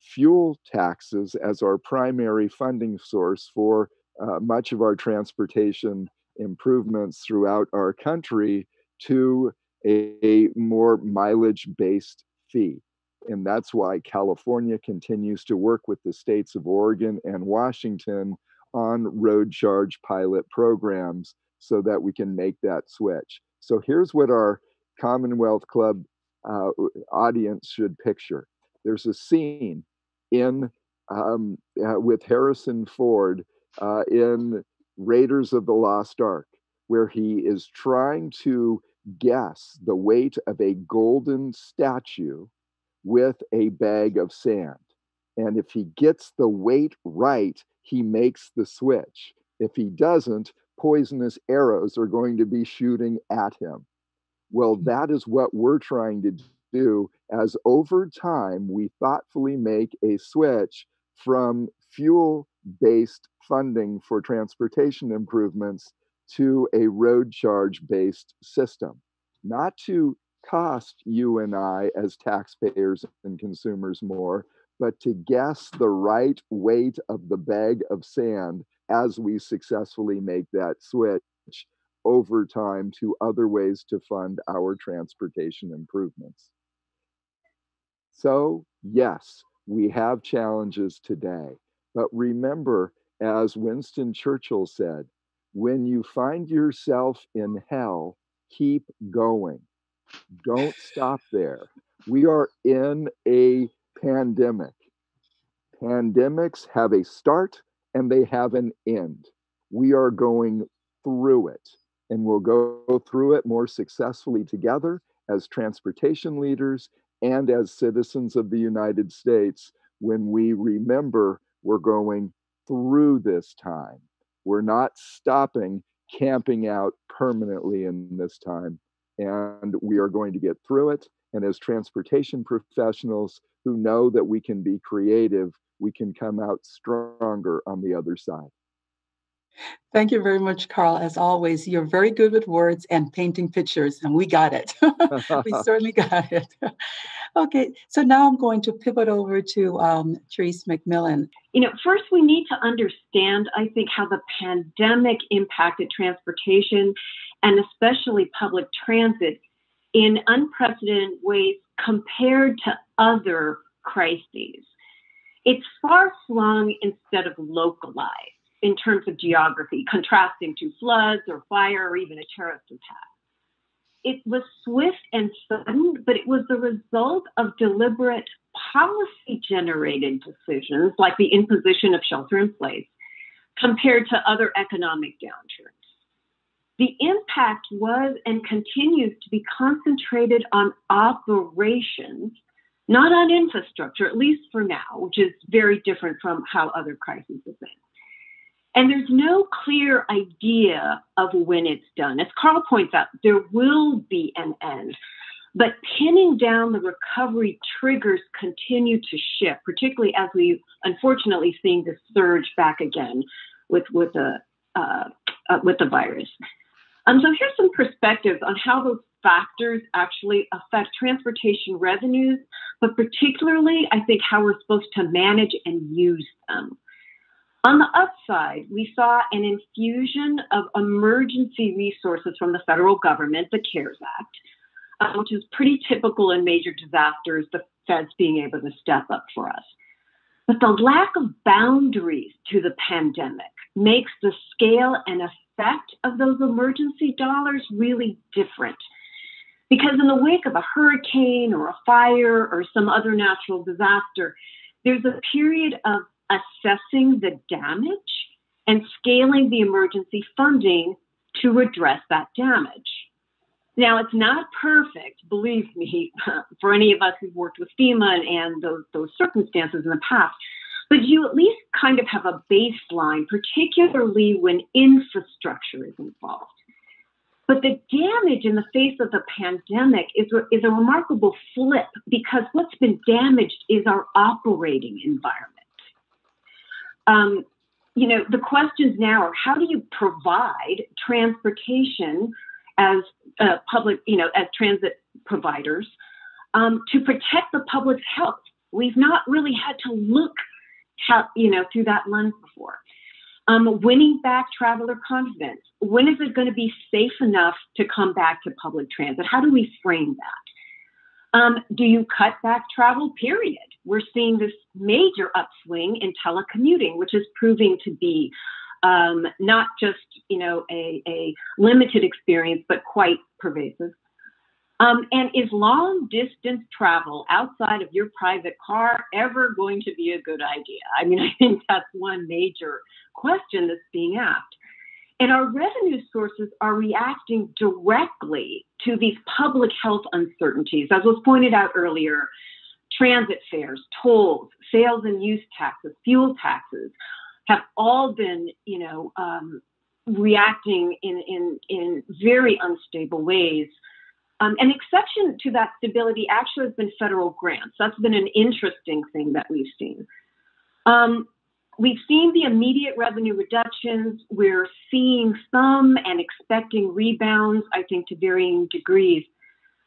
fuel taxes as our primary funding source for uh, much of our transportation improvements throughout our country to a, a more mileage based fee. And that's why California continues to work with the states of Oregon and Washington on road charge pilot programs so that we can make that switch. So here's what our Commonwealth Club uh, audience should picture. There's a scene in um, uh, with Harrison Ford uh, in Raiders of the Lost Ark, where he is trying to guess the weight of a golden statue with a bag of sand. And if he gets the weight right, he makes the switch. If he doesn't, poisonous arrows are going to be shooting at him. Well, hmm. that is what we're trying to do as over time we thoughtfully make a switch from fuel based funding for transportation improvements to a road charge based system, not to cost you and I as taxpayers and consumers more, but to guess the right weight of the bag of sand as we successfully make that switch over time to other ways to fund our transportation improvements. So, yes, we have challenges today, but remember, as Winston Churchill said, when you find yourself in hell, keep going. Don't stop there. We are in a pandemic. Pandemics have a start and they have an end. We are going through it and we'll go through it more successfully together as transportation leaders and as citizens of the United States when we remember we're going through this time. We're not stopping camping out permanently in this time, and we are going to get through it. And as transportation professionals who know that we can be creative, we can come out stronger on the other side. Thank you very much, Carl. As always, you're very good with words and painting pictures, and we got it. we certainly got it. okay, so now I'm going to pivot over to um, Therese McMillan. You know, first we need to understand, I think, how the pandemic impacted transportation and especially public transit in unprecedented ways compared to other crises. It's far flung instead of localized in terms of geography, contrasting to floods or fire or even a terrorist attack. It was swift and sudden, but it was the result of deliberate policy generated decisions like the imposition of shelter in place compared to other economic downturns. The impact was and continues to be concentrated on operations, not on infrastructure, at least for now, which is very different from how other crises have been. And there's no clear idea of when it's done. As Carl points out, there will be an end. But pinning down the recovery triggers continue to shift, particularly as we unfortunately seeing the surge back again with with the uh, uh, with the virus. Um, so here's some perspectives on how those factors actually affect transportation revenues, but particularly I think how we're supposed to manage and use them. On the upside, we saw an infusion of emergency resources from the federal government, the CARES Act, uh, which is pretty typical in major disasters, the feds being able to step up for us. But the lack of boundaries to the pandemic makes the scale and effect of those emergency dollars really different. Because in the wake of a hurricane or a fire or some other natural disaster, there's a period of assessing the damage and scaling the emergency funding to address that damage. Now, it's not perfect, believe me, for any of us who've worked with FEMA and those, those circumstances in the past, but you at least kind of have a baseline, particularly when infrastructure is involved. But the damage in the face of the pandemic is, is a remarkable flip because what's been damaged is our operating environment um, you know, the questions now are how do you provide transportation as uh, public, you know, as transit providers um, to protect the public's health? We've not really had to look, how, you know, through that lens before. Um, winning back traveler confidence. When is it going to be safe enough to come back to public transit? How do we frame that? Um, do you cut back travel? Period we're seeing this major upswing in telecommuting, which is proving to be um, not just you know a, a, limited experience, but quite pervasive. Um, and is long distance travel outside of your private car ever going to be a good idea? I mean, I think that's one major question that's being asked. And our revenue sources are reacting directly to these public health uncertainties. As was pointed out earlier, transit fares, tolls, sales and use taxes, fuel taxes have all been, you know, um, reacting in, in, in very unstable ways. Um, an exception to that stability actually has been federal grants. That's been an interesting thing that we've seen. Um, we've seen the immediate revenue reductions. We're seeing some and expecting rebounds, I think, to varying degrees.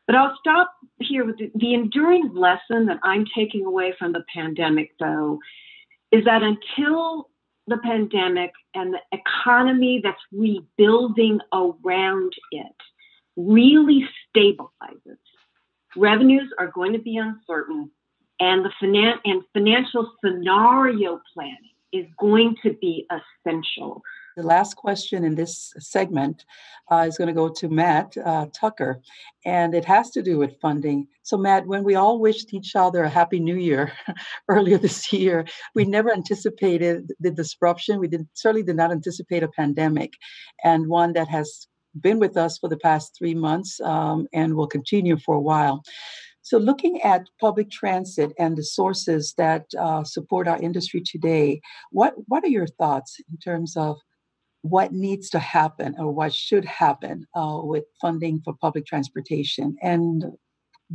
But I'll stop here with the, the enduring lesson that I'm taking away from the pandemic, though, is that until the pandemic and the economy that's rebuilding around it really stabilizes, revenues are going to be uncertain, and the finan- and financial scenario planning is going to be essential. The last question in this segment uh, is going to go to Matt uh, Tucker, and it has to do with funding. So, Matt, when we all wished each other a happy new year earlier this year, we never anticipated the disruption. We did, certainly did not anticipate a pandemic, and one that has been with us for the past three months um, and will continue for a while. So, looking at public transit and the sources that uh, support our industry today, what, what are your thoughts in terms of what needs to happen or what should happen uh, with funding for public transportation and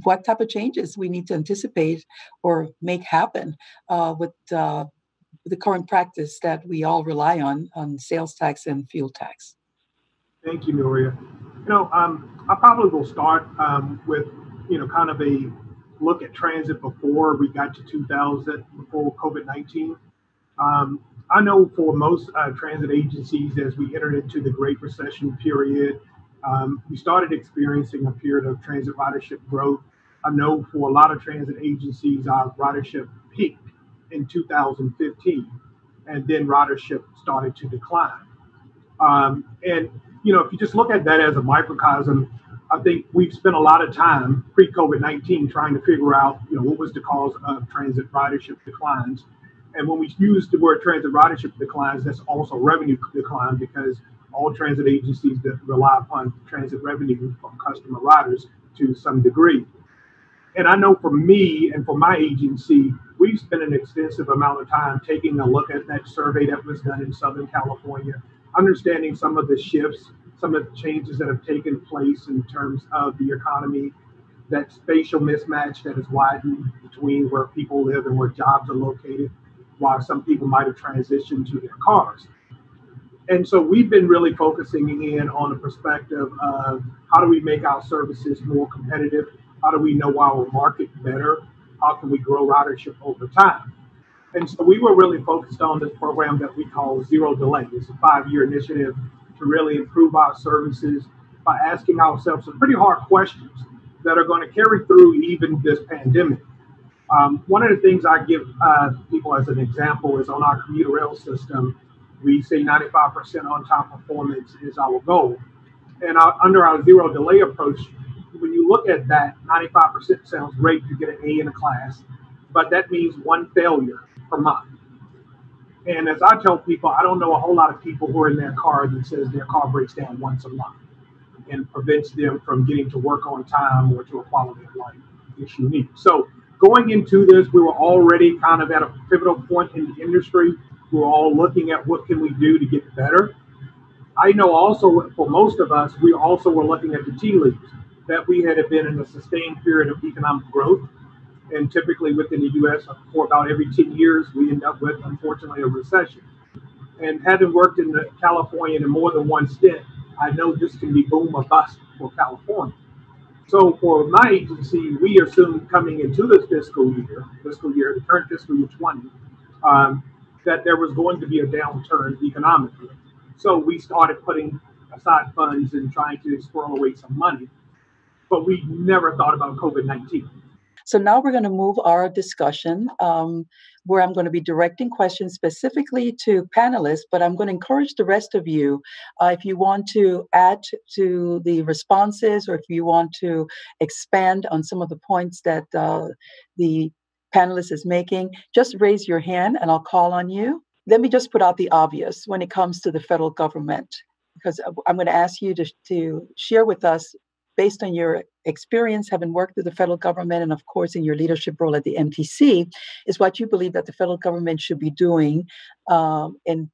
what type of changes we need to anticipate or make happen uh, with uh, the current practice that we all rely on on sales tax and fuel tax? Thank you, Nuria. You know, um, I probably will start um, with you know, kind of a look at transit before we got to 2000, before COVID 19. Um, I know for most uh, transit agencies, as we entered into the Great Recession period, um, we started experiencing a period of transit ridership growth. I know for a lot of transit agencies, our ridership peaked in 2015, and then ridership started to decline. Um, and you know, if you just look at that as a microcosm, I think we've spent a lot of time pre-COVID nineteen trying to figure out, you know, what was the cause of transit ridership declines. And when we use the word transit ridership declines, that's also revenue decline because all transit agencies that rely upon transit revenue from customer riders to some degree. And I know for me and for my agency, we've spent an extensive amount of time taking a look at that survey that was done in Southern California, understanding some of the shifts some of the changes that have taken place in terms of the economy, that spatial mismatch that has widened between where people live and where jobs are located, while some people might have transitioned to their cars. And so we've been really focusing in on the perspective of how do we make our services more competitive? How do we know our market better? How can we grow ridership over time? And so we were really focused on this program that we call Zero Delay. It's a five year initiative to really improve our services by asking ourselves some pretty hard questions that are going to carry through even this pandemic. Um, one of the things I give uh, people as an example is on our commuter rail system, we say 95% on time performance is our goal. And our, under our zero delay approach, when you look at that, 95% sounds great. You get an A in a class, but that means one failure per month. And as I tell people, I don't know a whole lot of people who are in their car that says their car breaks down once a month and prevents them from getting to work on time or to a quality of life issue need. So going into this, we were already kind of at a pivotal point in the industry. We were all looking at what can we do to get better. I know also for most of us, we also were looking at the tea leaves that we had been in a sustained period of economic growth and typically within the U.S., for about every 10 years, we end up with, unfortunately, a recession. And having worked in California in more than one stint, I know this can be boom or bust for California. So for my agency, we are soon coming into this fiscal year, fiscal year, the current fiscal year 20, um, that there was going to be a downturn economically. So we started putting aside funds and trying to squirrel away some money. But we never thought about COVID 19. So now we're going to move our discussion um, where I'm going to be directing questions specifically to panelists, but I'm going to encourage the rest of you uh, if you want to add to the responses or if you want to expand on some of the points that uh, the panelist is making, just raise your hand and I'll call on you. Let me just put out the obvious when it comes to the federal government because uh, I'm going to ask you to, to share with us based on your experience, having worked with the federal government, and of course in your leadership role at the MTC, is what you believe that the federal government should be doing um, in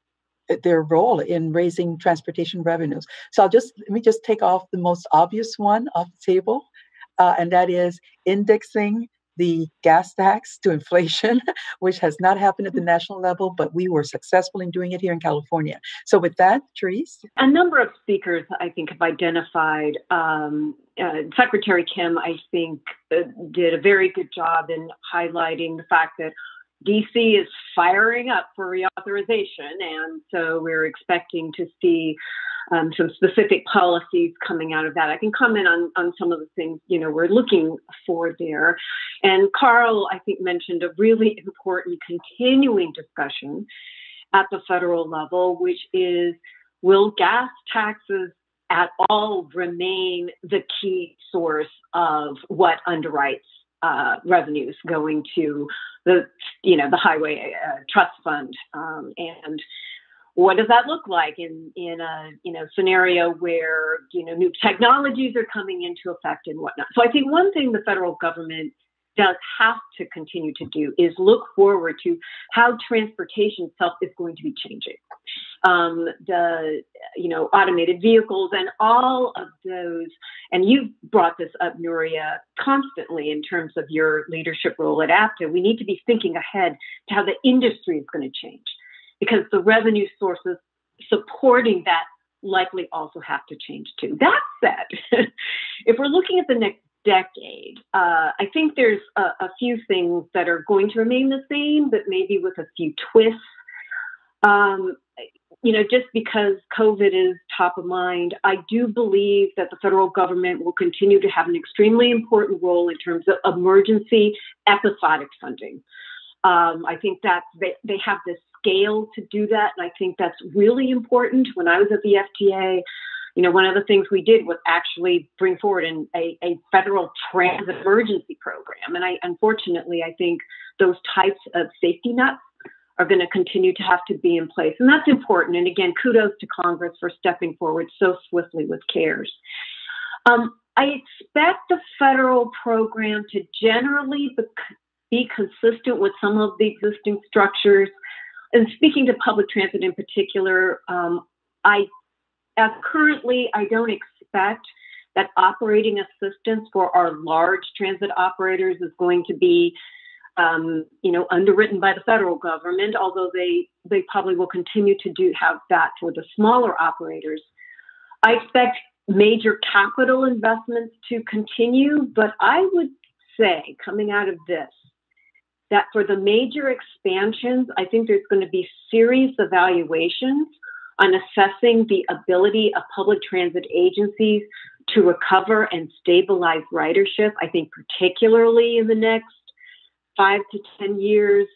their role in raising transportation revenues. So I'll just let me just take off the most obvious one off the table, uh, and that is indexing the gas tax to inflation, which has not happened at the national level, but we were successful in doing it here in California. So, with that, Therese? A number of speakers, I think, have identified. Um, uh, Secretary Kim, I think, uh, did a very good job in highlighting the fact that DC is firing up for reauthorization, and so we're expecting to see um, some specific policies coming out of that. I can comment on, on some of the things you know we're looking for there. And Carl, I think, mentioned a really important continuing discussion at the federal level, which is will gas taxes at all remain the key source of what underwrites uh, revenues going to the you know the highway uh, trust fund um, and what does that look like in in a you know scenario where you know new technologies are coming into effect and whatnot so i think one thing the federal government does have to continue to do is look forward to how transportation itself is going to be changing. Um, the you know automated vehicles and all of those, and you've brought this up, Nuria, constantly in terms of your leadership role at APTA. We need to be thinking ahead to how the industry is going to change, because the revenue sources supporting that likely also have to change too. That said, if we're looking at the next decade. Uh, I think there's a, a, few things that are going to remain the same, but maybe with a few twists. Um, you know, just because COVID is top of mind, I do believe that the federal government will continue to have an extremely important role in terms of emergency episodic funding. Um, I think that they, they have the scale to do that, and I think that's really important. When I was at the FTA, you know, one of the things we did was actually bring forward an, a, a federal transit emergency program. And I, unfortunately, I think those types of safety nets are going to continue to have to be in place. And that's important. And again, kudos to Congress for stepping forward so swiftly with CARES. Um, I expect the federal program to generally be consistent with some of the existing structures. And speaking to public transit in particular, um, I as currently, I don't expect that operating assistance for our large transit operators is going to be, um, you know, underwritten by the federal government. Although they they probably will continue to do have that for the smaller operators. I expect major capital investments to continue, but I would say coming out of this that for the major expansions, I think there's going to be serious evaluations on assessing the ability of public transit agencies to recover and stabilize ridership. I think, particularly in the next five to 10 years,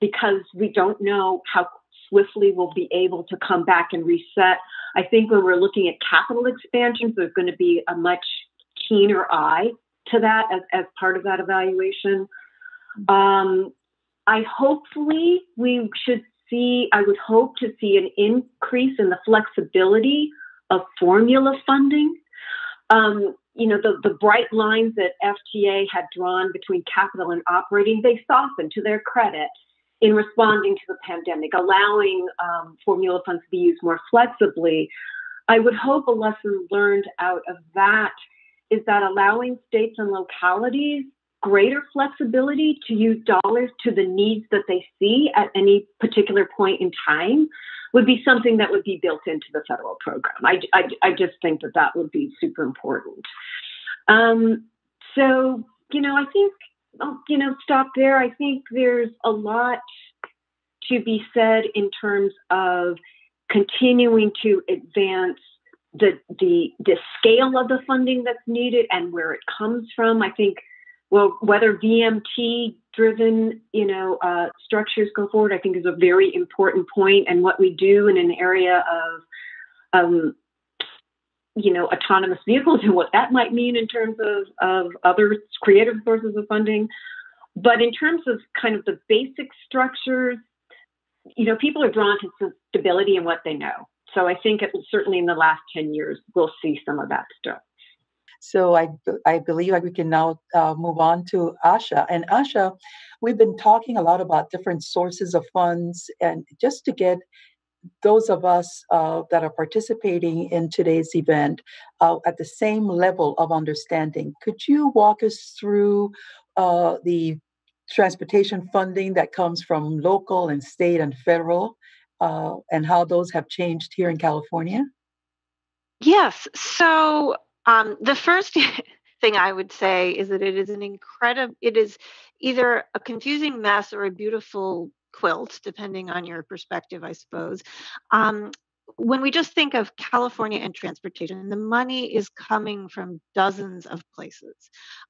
because we don't know how swiftly we'll be able to come back and reset. I think when we're looking at capital expansions, there's going to be a much keener eye to that as, as part of that evaluation. Um, I hopefully we should see, I would hope to see an increase in the flexibility of formula funding. Um, you know, the, the bright lines that FTA had drawn between capital and operating, they softened to their credit in responding to the pandemic, allowing um, formula funds to be used more flexibly. I would hope a lesson learned out of that is that allowing states and localities greater flexibility to use dollars to the needs that they see at any particular point in time would be something that would be built into the federal program. I, I, I just think that that would be super important. Um, so, you know, I think, I'll, you know, stop there. I think there's a lot to be said in terms of continuing to advance the, the, the scale of the funding that's needed and where it comes from. I think well, whether VMT driven, you know, uh, structures go forward, I think is a very important point. And what we do in an area of, um, you know, autonomous vehicles and what that might mean in terms of, of other creative sources of funding. But in terms of kind of the basic structures, you know, people are drawn to stability in what they know. So I think it, certainly in the last 10 years, we'll see some of that stuff. So I, I believe we can now uh, move on to Asha. And Asha, we've been talking a lot about different sources of funds, and just to get those of us uh, that are participating in today's event uh, at the same level of understanding, could you walk us through uh, the transportation funding that comes from local and state and federal, uh, and how those have changed here in California? Yes. So um, the first thing I would say is that it is an incredible, it is either a confusing mess or a beautiful quilt, depending on your perspective, I suppose. Um, when we just think of California and transportation, the money is coming from dozens of places,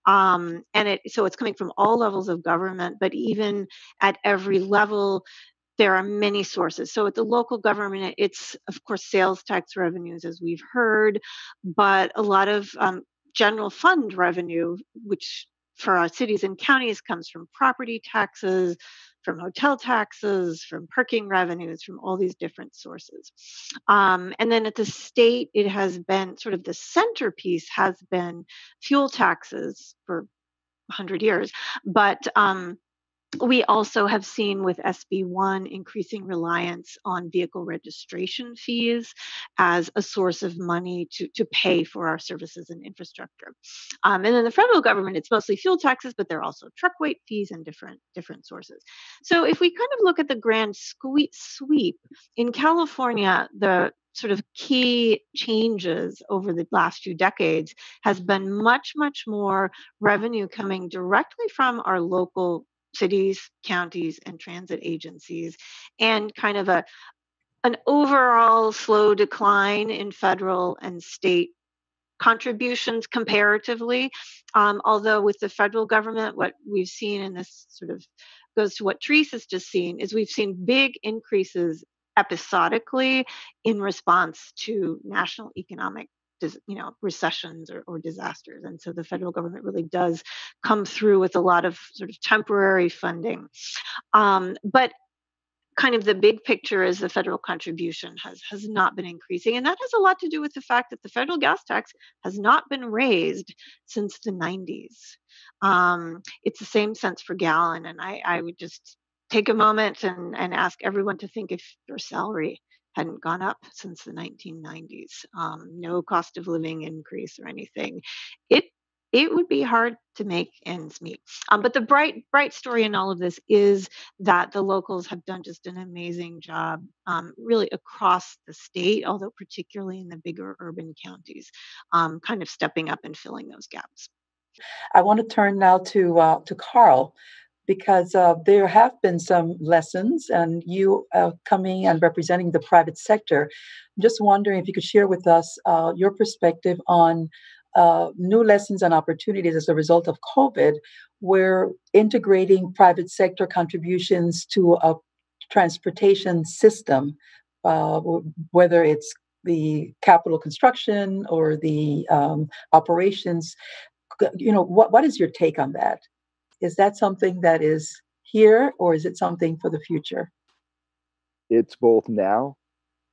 um, and it so it's coming from all levels of government, but even at every level, there are many sources. So at the local government, it's of course sales tax revenues, as we've heard, but a lot of um, general fund revenue, which for our cities and counties comes from property taxes, from hotel taxes, from parking revenues, from all these different sources. Um, and then at the state, it has been sort of the centerpiece has been fuel taxes for 100 years. But um, we also have seen with SB1 increasing reliance on vehicle registration fees as a source of money to, to pay for our services and infrastructure. Um, and then the federal government, it's mostly fuel taxes, but there are also truck weight fees and different, different sources. So if we kind of look at the grand sweep, in California, the sort of key changes over the last few decades has been much, much more revenue coming directly from our local cities, counties, and transit agencies, and kind of a an overall slow decline in federal and state contributions comparatively. Um, although with the federal government, what we've seen, in this sort of goes to what Therese has just seen, is we've seen big increases episodically in response to national economic you know recessions or, or disasters and so the federal government really does come through with a lot of sort of temporary funding. Um, but kind of the big picture is the federal contribution has has not been increasing and that has a lot to do with the fact that the federal gas tax has not been raised since the 90s um, it's the same cents per gallon and I, I would just take a moment and, and ask everyone to think if your salary hadn't gone up since the 1990s. Um, no cost of living increase or anything. It it would be hard to make ends meet. Um, but the bright bright story in all of this is that the locals have done just an amazing job, um, really across the state, although particularly in the bigger urban counties, um, kind of stepping up and filling those gaps. I want to turn now to uh, to Carl because uh, there have been some lessons, and you uh, coming and representing the private sector. I'm just wondering if you could share with us uh, your perspective on uh, new lessons and opportunities as a result of COVID, where integrating private sector contributions to a transportation system, uh, whether it's the capital construction or the um, operations, you know, what, what is your take on that? Is that something that is here or is it something for the future? It's both now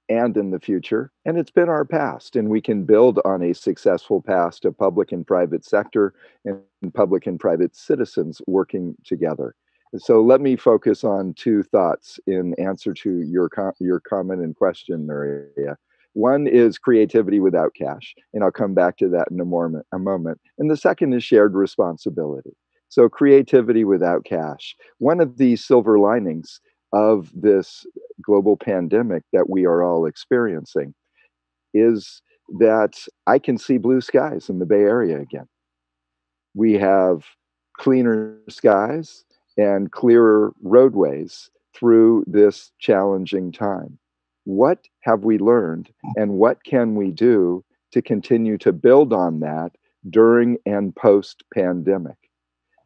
and in the future, and it's been our past. And we can build on a successful past of public and private sector and public and private citizens working together. So let me focus on two thoughts in answer to your com- your comment and question, Nuria. One is creativity without cash, and I'll come back to that in a moment. A moment. And the second is shared responsibility. So, creativity without cash. One of the silver linings of this global pandemic that we are all experiencing is that I can see blue skies in the Bay Area again. We have cleaner skies and clearer roadways through this challenging time. What have we learned and what can we do to continue to build on that during and post pandemic?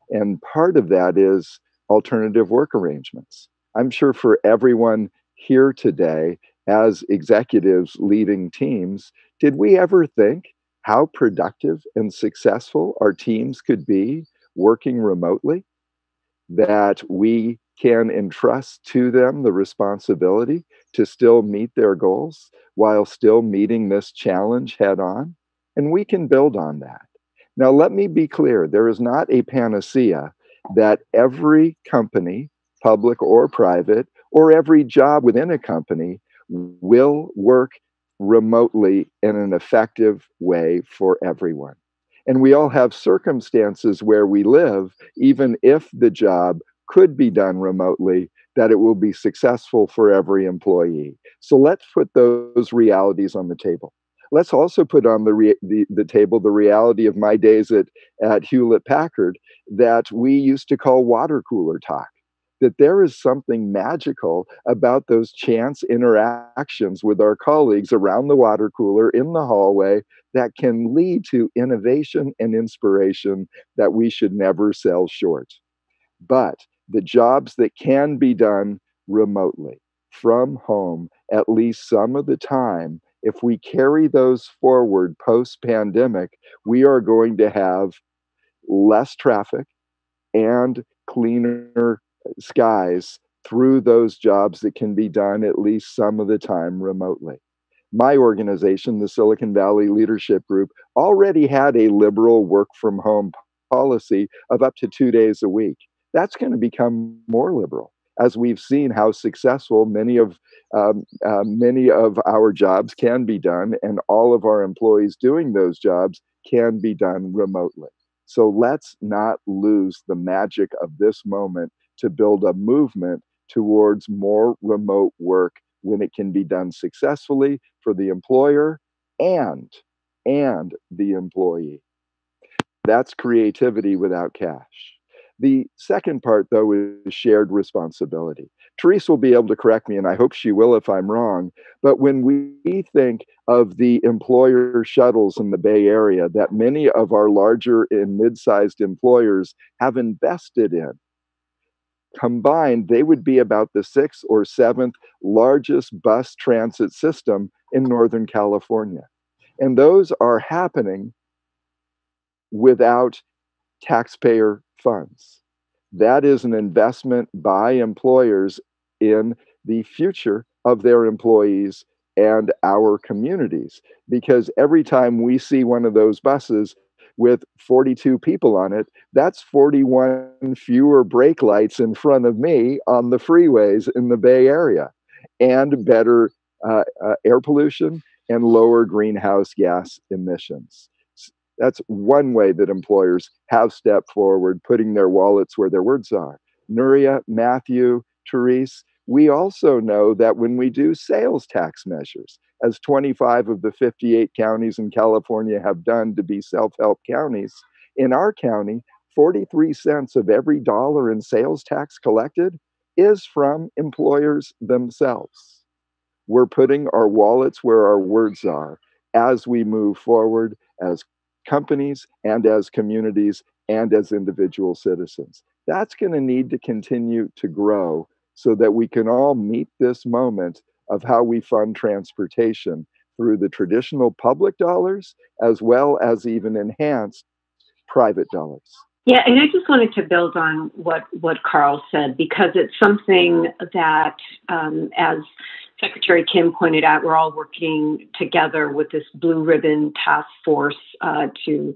And part of that is alternative work arrangements. I'm sure for everyone here today, as executives leading teams, did we ever think how productive and successful our teams could be working remotely? That we can entrust to them the responsibility to still meet their goals while still meeting this challenge head on? And we can build on that. Now, let me be clear there is not a panacea that every company, public or private, or every job within a company will work remotely in an effective way for everyone. And we all have circumstances where we live, even if the job could be done remotely, that it will be successful for every employee. So let's put those realities on the table. Let's also put on the, re- the, the table the reality of my days at, at Hewlett Packard that we used to call water cooler talk that there is something magical about those chance interactions with our colleagues around the water cooler in the hallway that can lead to innovation and inspiration that we should never sell short. But the jobs that can be done remotely from home, at least some of the time, if we carry those forward post pandemic, we are going to have less traffic and cleaner skies through those jobs that can be done at least some of the time remotely. My organization, the Silicon Valley Leadership Group, already had a liberal work from home policy of up to two days a week. That's going to become more liberal as we've seen how successful many of um, uh, many of our jobs can be done, and all of our employees doing those jobs can be done remotely. So let's not lose the magic of this moment to build a movement towards more remote work when it can be done successfully for the employer and and the employee that's creativity without cash the second part though is shared responsibility Therese will be able to correct me, and I hope she will if I'm wrong. But when we think of the employer shuttles in the Bay Area that many of our larger and mid sized employers have invested in, combined, they would be about the sixth or seventh largest bus transit system in Northern California. And those are happening without taxpayer funds. That is an investment by employers in the future of their employees and our communities. Because every time we see one of those buses, with 42 people on it, that's 41 fewer brake lights in front of me on the freeways in the Bay Area and better uh, uh, air pollution and lower greenhouse gas emissions. That's one way that employers have stepped forward, putting their wallets where their words are. Nuria, Matthew, Therese, we also know that when we do sales tax measures, as 25 of the 58 counties in California have done to be self help counties, in our county, 43 cents of every dollar in sales tax collected is from employers themselves. We're putting our wallets where our words are as we move forward as companies and as communities and as individual citizens. That's going to need to continue to grow so that we can all meet this moment of how we fund transportation through the traditional public dollars as well as even enhanced private dollars. Yeah, and I just wanted to build on what, what Carl said because it's something that, um, as Secretary Kim pointed out, we're all working together with this blue ribbon task force uh, to,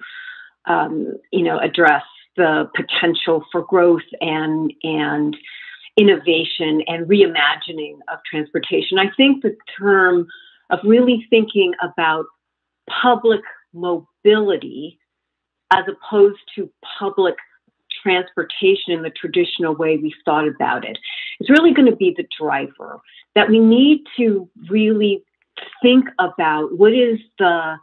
um, you know, address the potential for growth and and innovation and reimagining of transportation. I think the term of really thinking about public mobility as opposed to public transportation in the traditional way we've thought about it. is really going to be the driver that we need to really think about what is the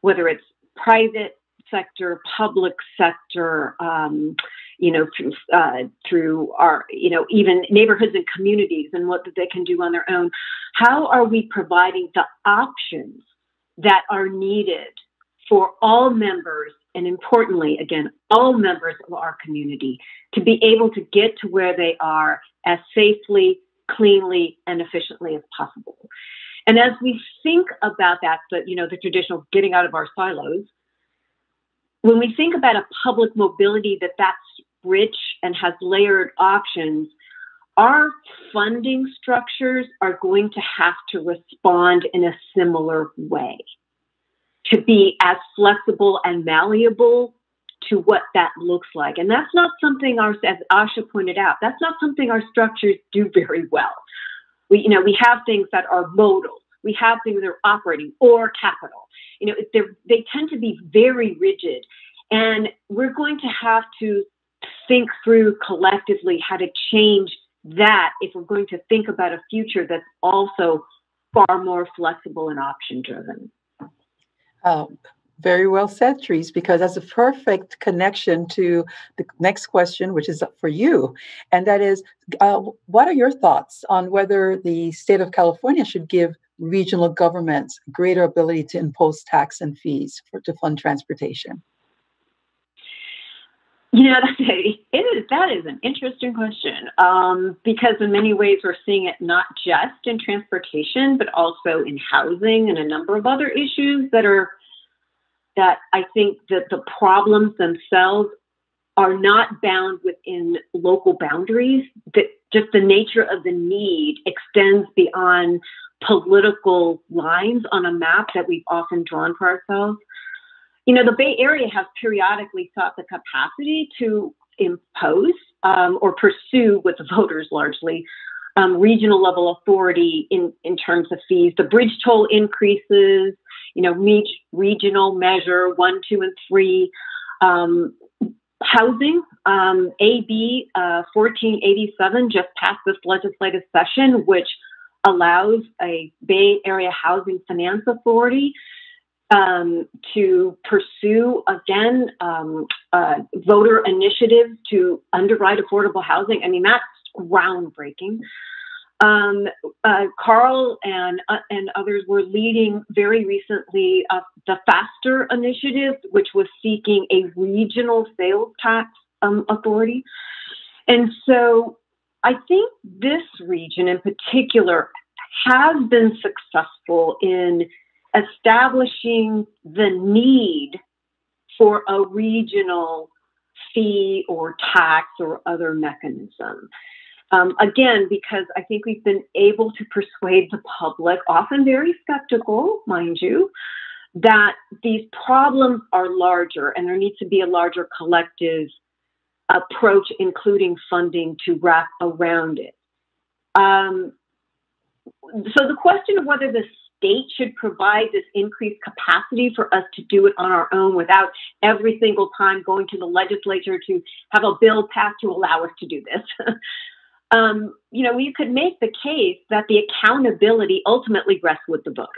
whether it's private sector public sector um, you know, through, uh, through our, you know, even neighborhoods and communities and what they can do on their own. How are we providing the options that are needed for all members, and importantly, again, all members of our community to be able to get to where they are as safely, cleanly, and efficiently as possible? And as we think about that, the, you know, the traditional getting out of our silos, when we think about a public mobility that that's rich and has layered options, our funding structures are going to have to respond in a similar way to be as flexible and malleable to what that looks like. And that's not something our, as Asha pointed out, that's not something our structures do very well. We, you know, we have things that are modal. We have things that are operating or capital you know, they tend to be very rigid. And we're going to have to think through collectively how to change that if we're going to think about a future that's also far more flexible and option driven. Um, very well said, Therese, because that's a perfect connection to the next question, which is for you. And that is uh, what are your thoughts on whether the state of California should give regional governments greater ability to impose tax and fees for, to fund transportation? You know, that's a, it is, that is an interesting question um, because in many ways we're seeing it not just in transportation, but also in housing and a number of other issues that are that I think that the problems themselves are not bound within local boundaries, that just the nature of the need extends beyond political lines on a map that we've often drawn for ourselves. You know, the Bay Area has periodically sought the capacity to impose um, or pursue with the voters largely um, regional level authority in, in terms of fees. The bridge toll increases, you know, meet regional measure one, two, and three. Um, housing, um, AB uh, 1487 just passed this legislative session, which allows a Bay Area Housing Finance Authority um, to pursue again um, uh, voter initiatives to underwrite affordable housing. I mean, that's groundbreaking. Um, uh, Carl and uh, and others were leading very recently uh, the Faster initiative, which was seeking a regional sales tax um, authority. And so, I think this region in particular has been successful in establishing the need for a regional fee or tax or other mechanism. Um, again, because I think we've been able to persuade the public, often very skeptical, mind you, that these problems are larger and there needs to be a larger collective approach, including funding to wrap around it. Um, so the question of whether the state should provide this increased capacity for us to do it on our own without every single time going to the legislature to have a bill passed to allow us to do this. um, you know, you could make the case that the accountability ultimately rests with the voters.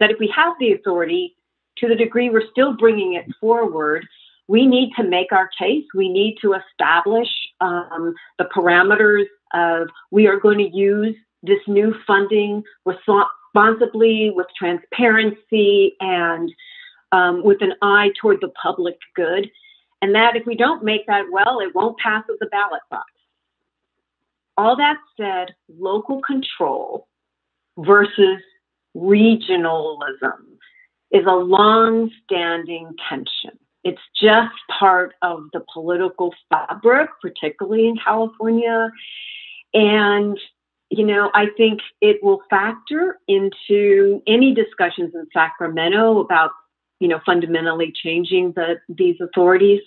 That if we have the authority, to the degree we're still bringing it forward, we need to make our case. We need to establish um, the parameters of we are going to use this new funding responsibly, with transparency, and um, with an eye toward the public good. And that if we don't make that well, it won't pass as a ballot box. All that said, local control versus regionalism is a long standing tension. It's just part of the political fabric, particularly in California. And, you know, I think it will factor into any discussions in Sacramento about, you know, fundamentally changing the, these authorities.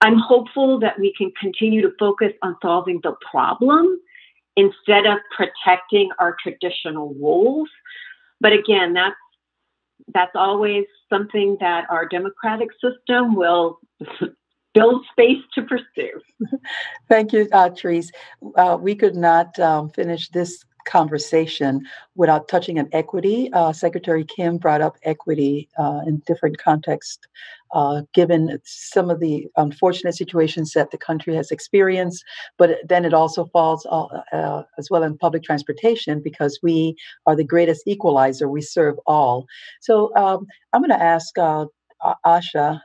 I'm hopeful that we can continue to focus on solving the problem instead of protecting our traditional roles. But again, that's that's always something that our democratic system will build space to pursue. Thank you, uh, Therese. Uh, we could not um, finish this conversation without touching on equity. Uh, Secretary Kim brought up equity uh, in different contexts, uh, given some of the unfortunate situations that the country has experienced. But then it also falls uh, uh, as well in public transportation because we are the greatest equalizer. We serve all. So um, I'm going to ask. Uh, Asha,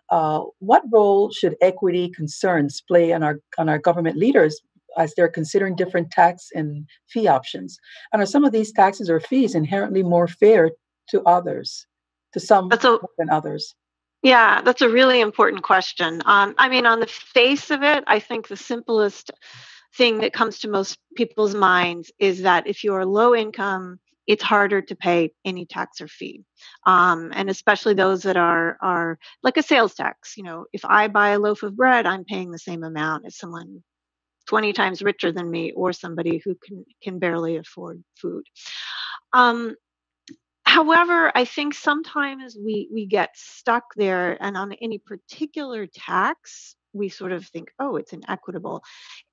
what role should equity concerns play on our on our government leaders as they're considering different tax and fee options? And are some of these taxes or fees inherently more fair to others, to some a, than others? Yeah, that's a really important question. Um, I mean, on the face of it, I think the simplest thing that comes to most people's minds is that if you're low income, it's harder to pay any tax or fee, um, and especially those that are are like a sales tax. You know, if I buy a loaf of bread, I'm paying the same amount as someone 20 times richer than me or somebody who can can barely afford food um, however i think sometimes we we get stuck there and on any particular tax we sort of think oh it's inequitable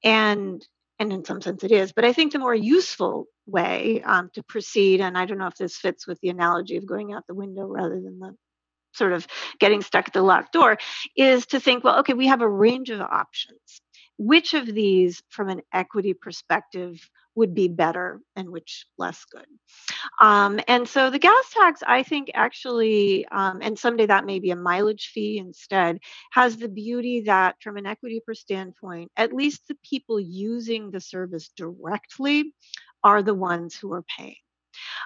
and and in some sense it is but i think the more useful way um, to proceed and i don't know if this fits with the analogy of going out the window rather than the sort of getting stuck at the locked door is to think, well, okay, we have a range of options. Which of these, from an equity perspective, would be better and which less good. Um, and so the gas tax, I think, actually, um, and someday that may be a mileage fee instead, has the beauty that, from an equity per standpoint, at least the people using the service directly are the ones who are paying.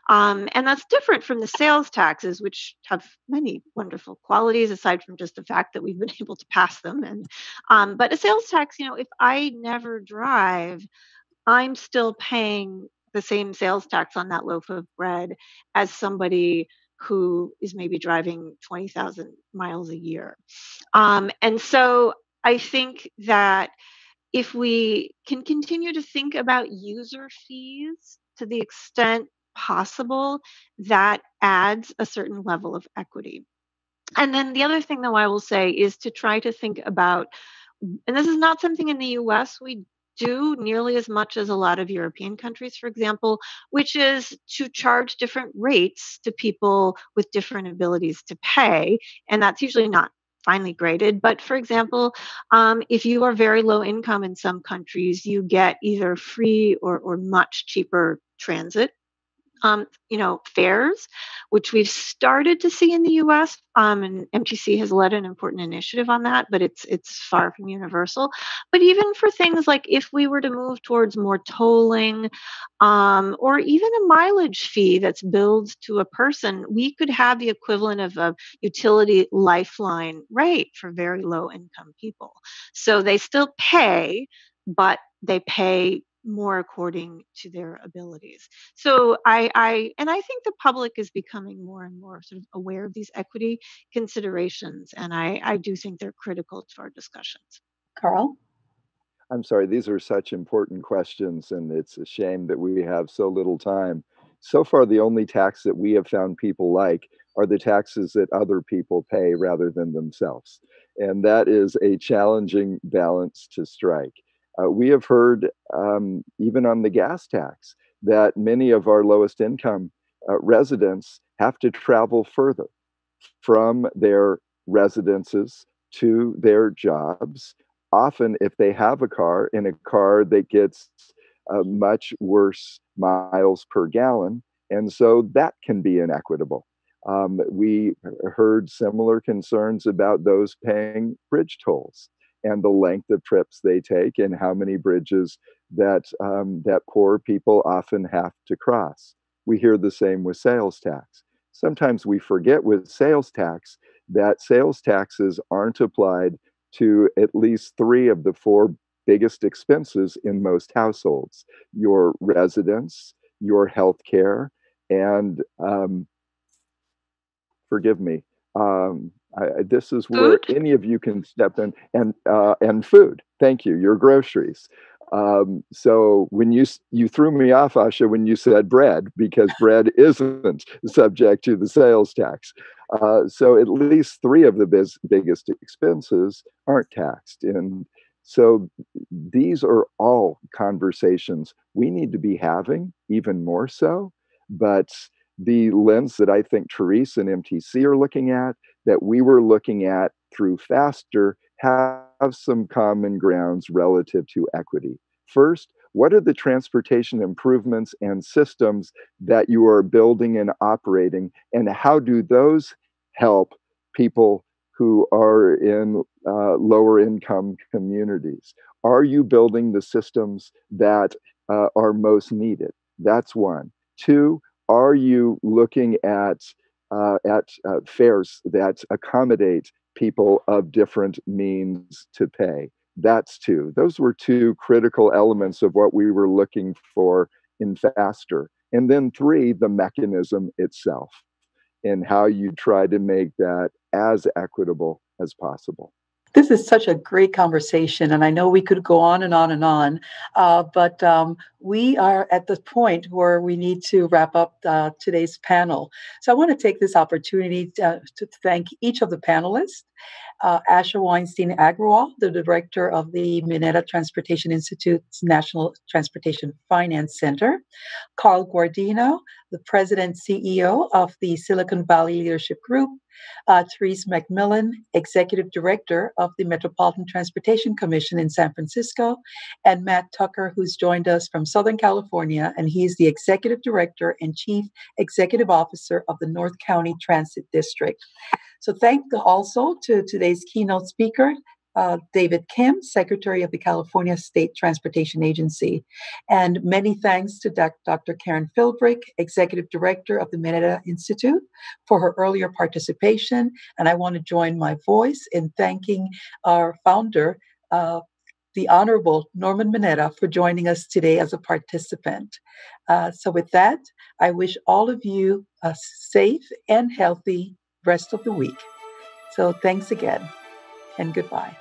Um, and that's different from the sales taxes, which have many wonderful qualities aside from just the fact that we've been able to pass them. And um, but a sales tax, you know, if I never drive, I'm still paying the same sales tax on that loaf of bread as somebody who is maybe driving 20,000 miles a year. Um, and so I think that if we can continue to think about user fees to the extent possible, that adds a certain level of equity. And then the other thing, though, I will say is to try to think about, and this is not something in the US we do nearly as much as a lot of European countries, for example, which is to charge different rates to people with different abilities to pay. And that's usually not finely graded. But for example, um, if you are very low income in some countries, you get either free or, or much cheaper transit um, you know, fares, which we've started to see in the U.S. Um, and MTC has led an important initiative on that, but it's it's far from universal. But even for things like if we were to move towards more tolling, um, or even a mileage fee that's billed to a person, we could have the equivalent of a utility lifeline rate for very low income people. So they still pay, but they pay more according to their abilities. So I, I and I think the public is becoming more and more sort of aware of these equity considerations, and I, I do think they're critical to our discussions. Carl. I'm sorry, these are such important questions, and it's a shame that we have so little time. So far, the only tax that we have found people like are the taxes that other people pay rather than themselves. And that is a challenging balance to strike. Uh, we have heard, um, even on the gas tax, that many of our lowest income uh, residents have to travel further from their residences to their jobs. Often, if they have a car, in a car that gets uh, much worse miles per gallon. And so that can be inequitable. Um, we heard similar concerns about those paying bridge tolls and the length of trips they take and how many bridges that um, that poor people often have to cross. We hear the same with sales tax. Sometimes we forget with sales tax that sales taxes aren't applied to at least three of the four biggest expenses in most households your residence, your health care, and um, forgive me, um, I, this is where food? any of you can step in and uh, and food. Thank you. Your groceries. Um, so when you you threw me off, Asha, when you said bread, because bread isn't subject to the sales tax. Uh, so at least three of the biz- biggest expenses aren't taxed, and so these are all conversations we need to be having, even more so. But the lens that I think Therese and MTC are looking at, that we were looking at through FASTER, have some common grounds relative to equity. First, what are the transportation improvements and systems that you are building and operating, and how do those help people who are in uh, lower income communities? Are you building the systems that uh, are most needed? That's one. Two, are you looking at uh, at uh, fares that accommodate people of different means to pay? That's two. Those were two critical elements of what we were looking for in FASTER. And then three, the mechanism itself and how you try to make that as equitable as possible. This is such a great conversation, and I know we could go on and on and on, uh, but um, we are at the point where we need to wrap up uh, today's panel. So I want to take this opportunity to, uh, to, thank each of the panelists uh, Asha Weinstein Agrawal, the director of the Mineta Transportation Institute's National Transportation Finance Center, Carl Guardino, the president CEO of the Silicon Valley Leadership Group, uh, Therese McMillan, executive director of the Metropolitan Transportation Commission in San Francisco, and Matt Tucker, who's joined us from Southern California, and he's the executive director and chief executive officer of the North County Transit District. So thank also to today's keynote speaker, uh, David Kim, Secretary of the California State Transportation Agency. And many thanks to Dr. Karen Philbrick, Executive Director of the Mineta Institute, for her earlier participation. And I want to join my voice in thanking our founder, uh, the Honorable Norman Mineta, for joining us today as a participant. Uh, so, with that, I wish all of you a safe and healthy rest of the week. So thanks again and goodbye.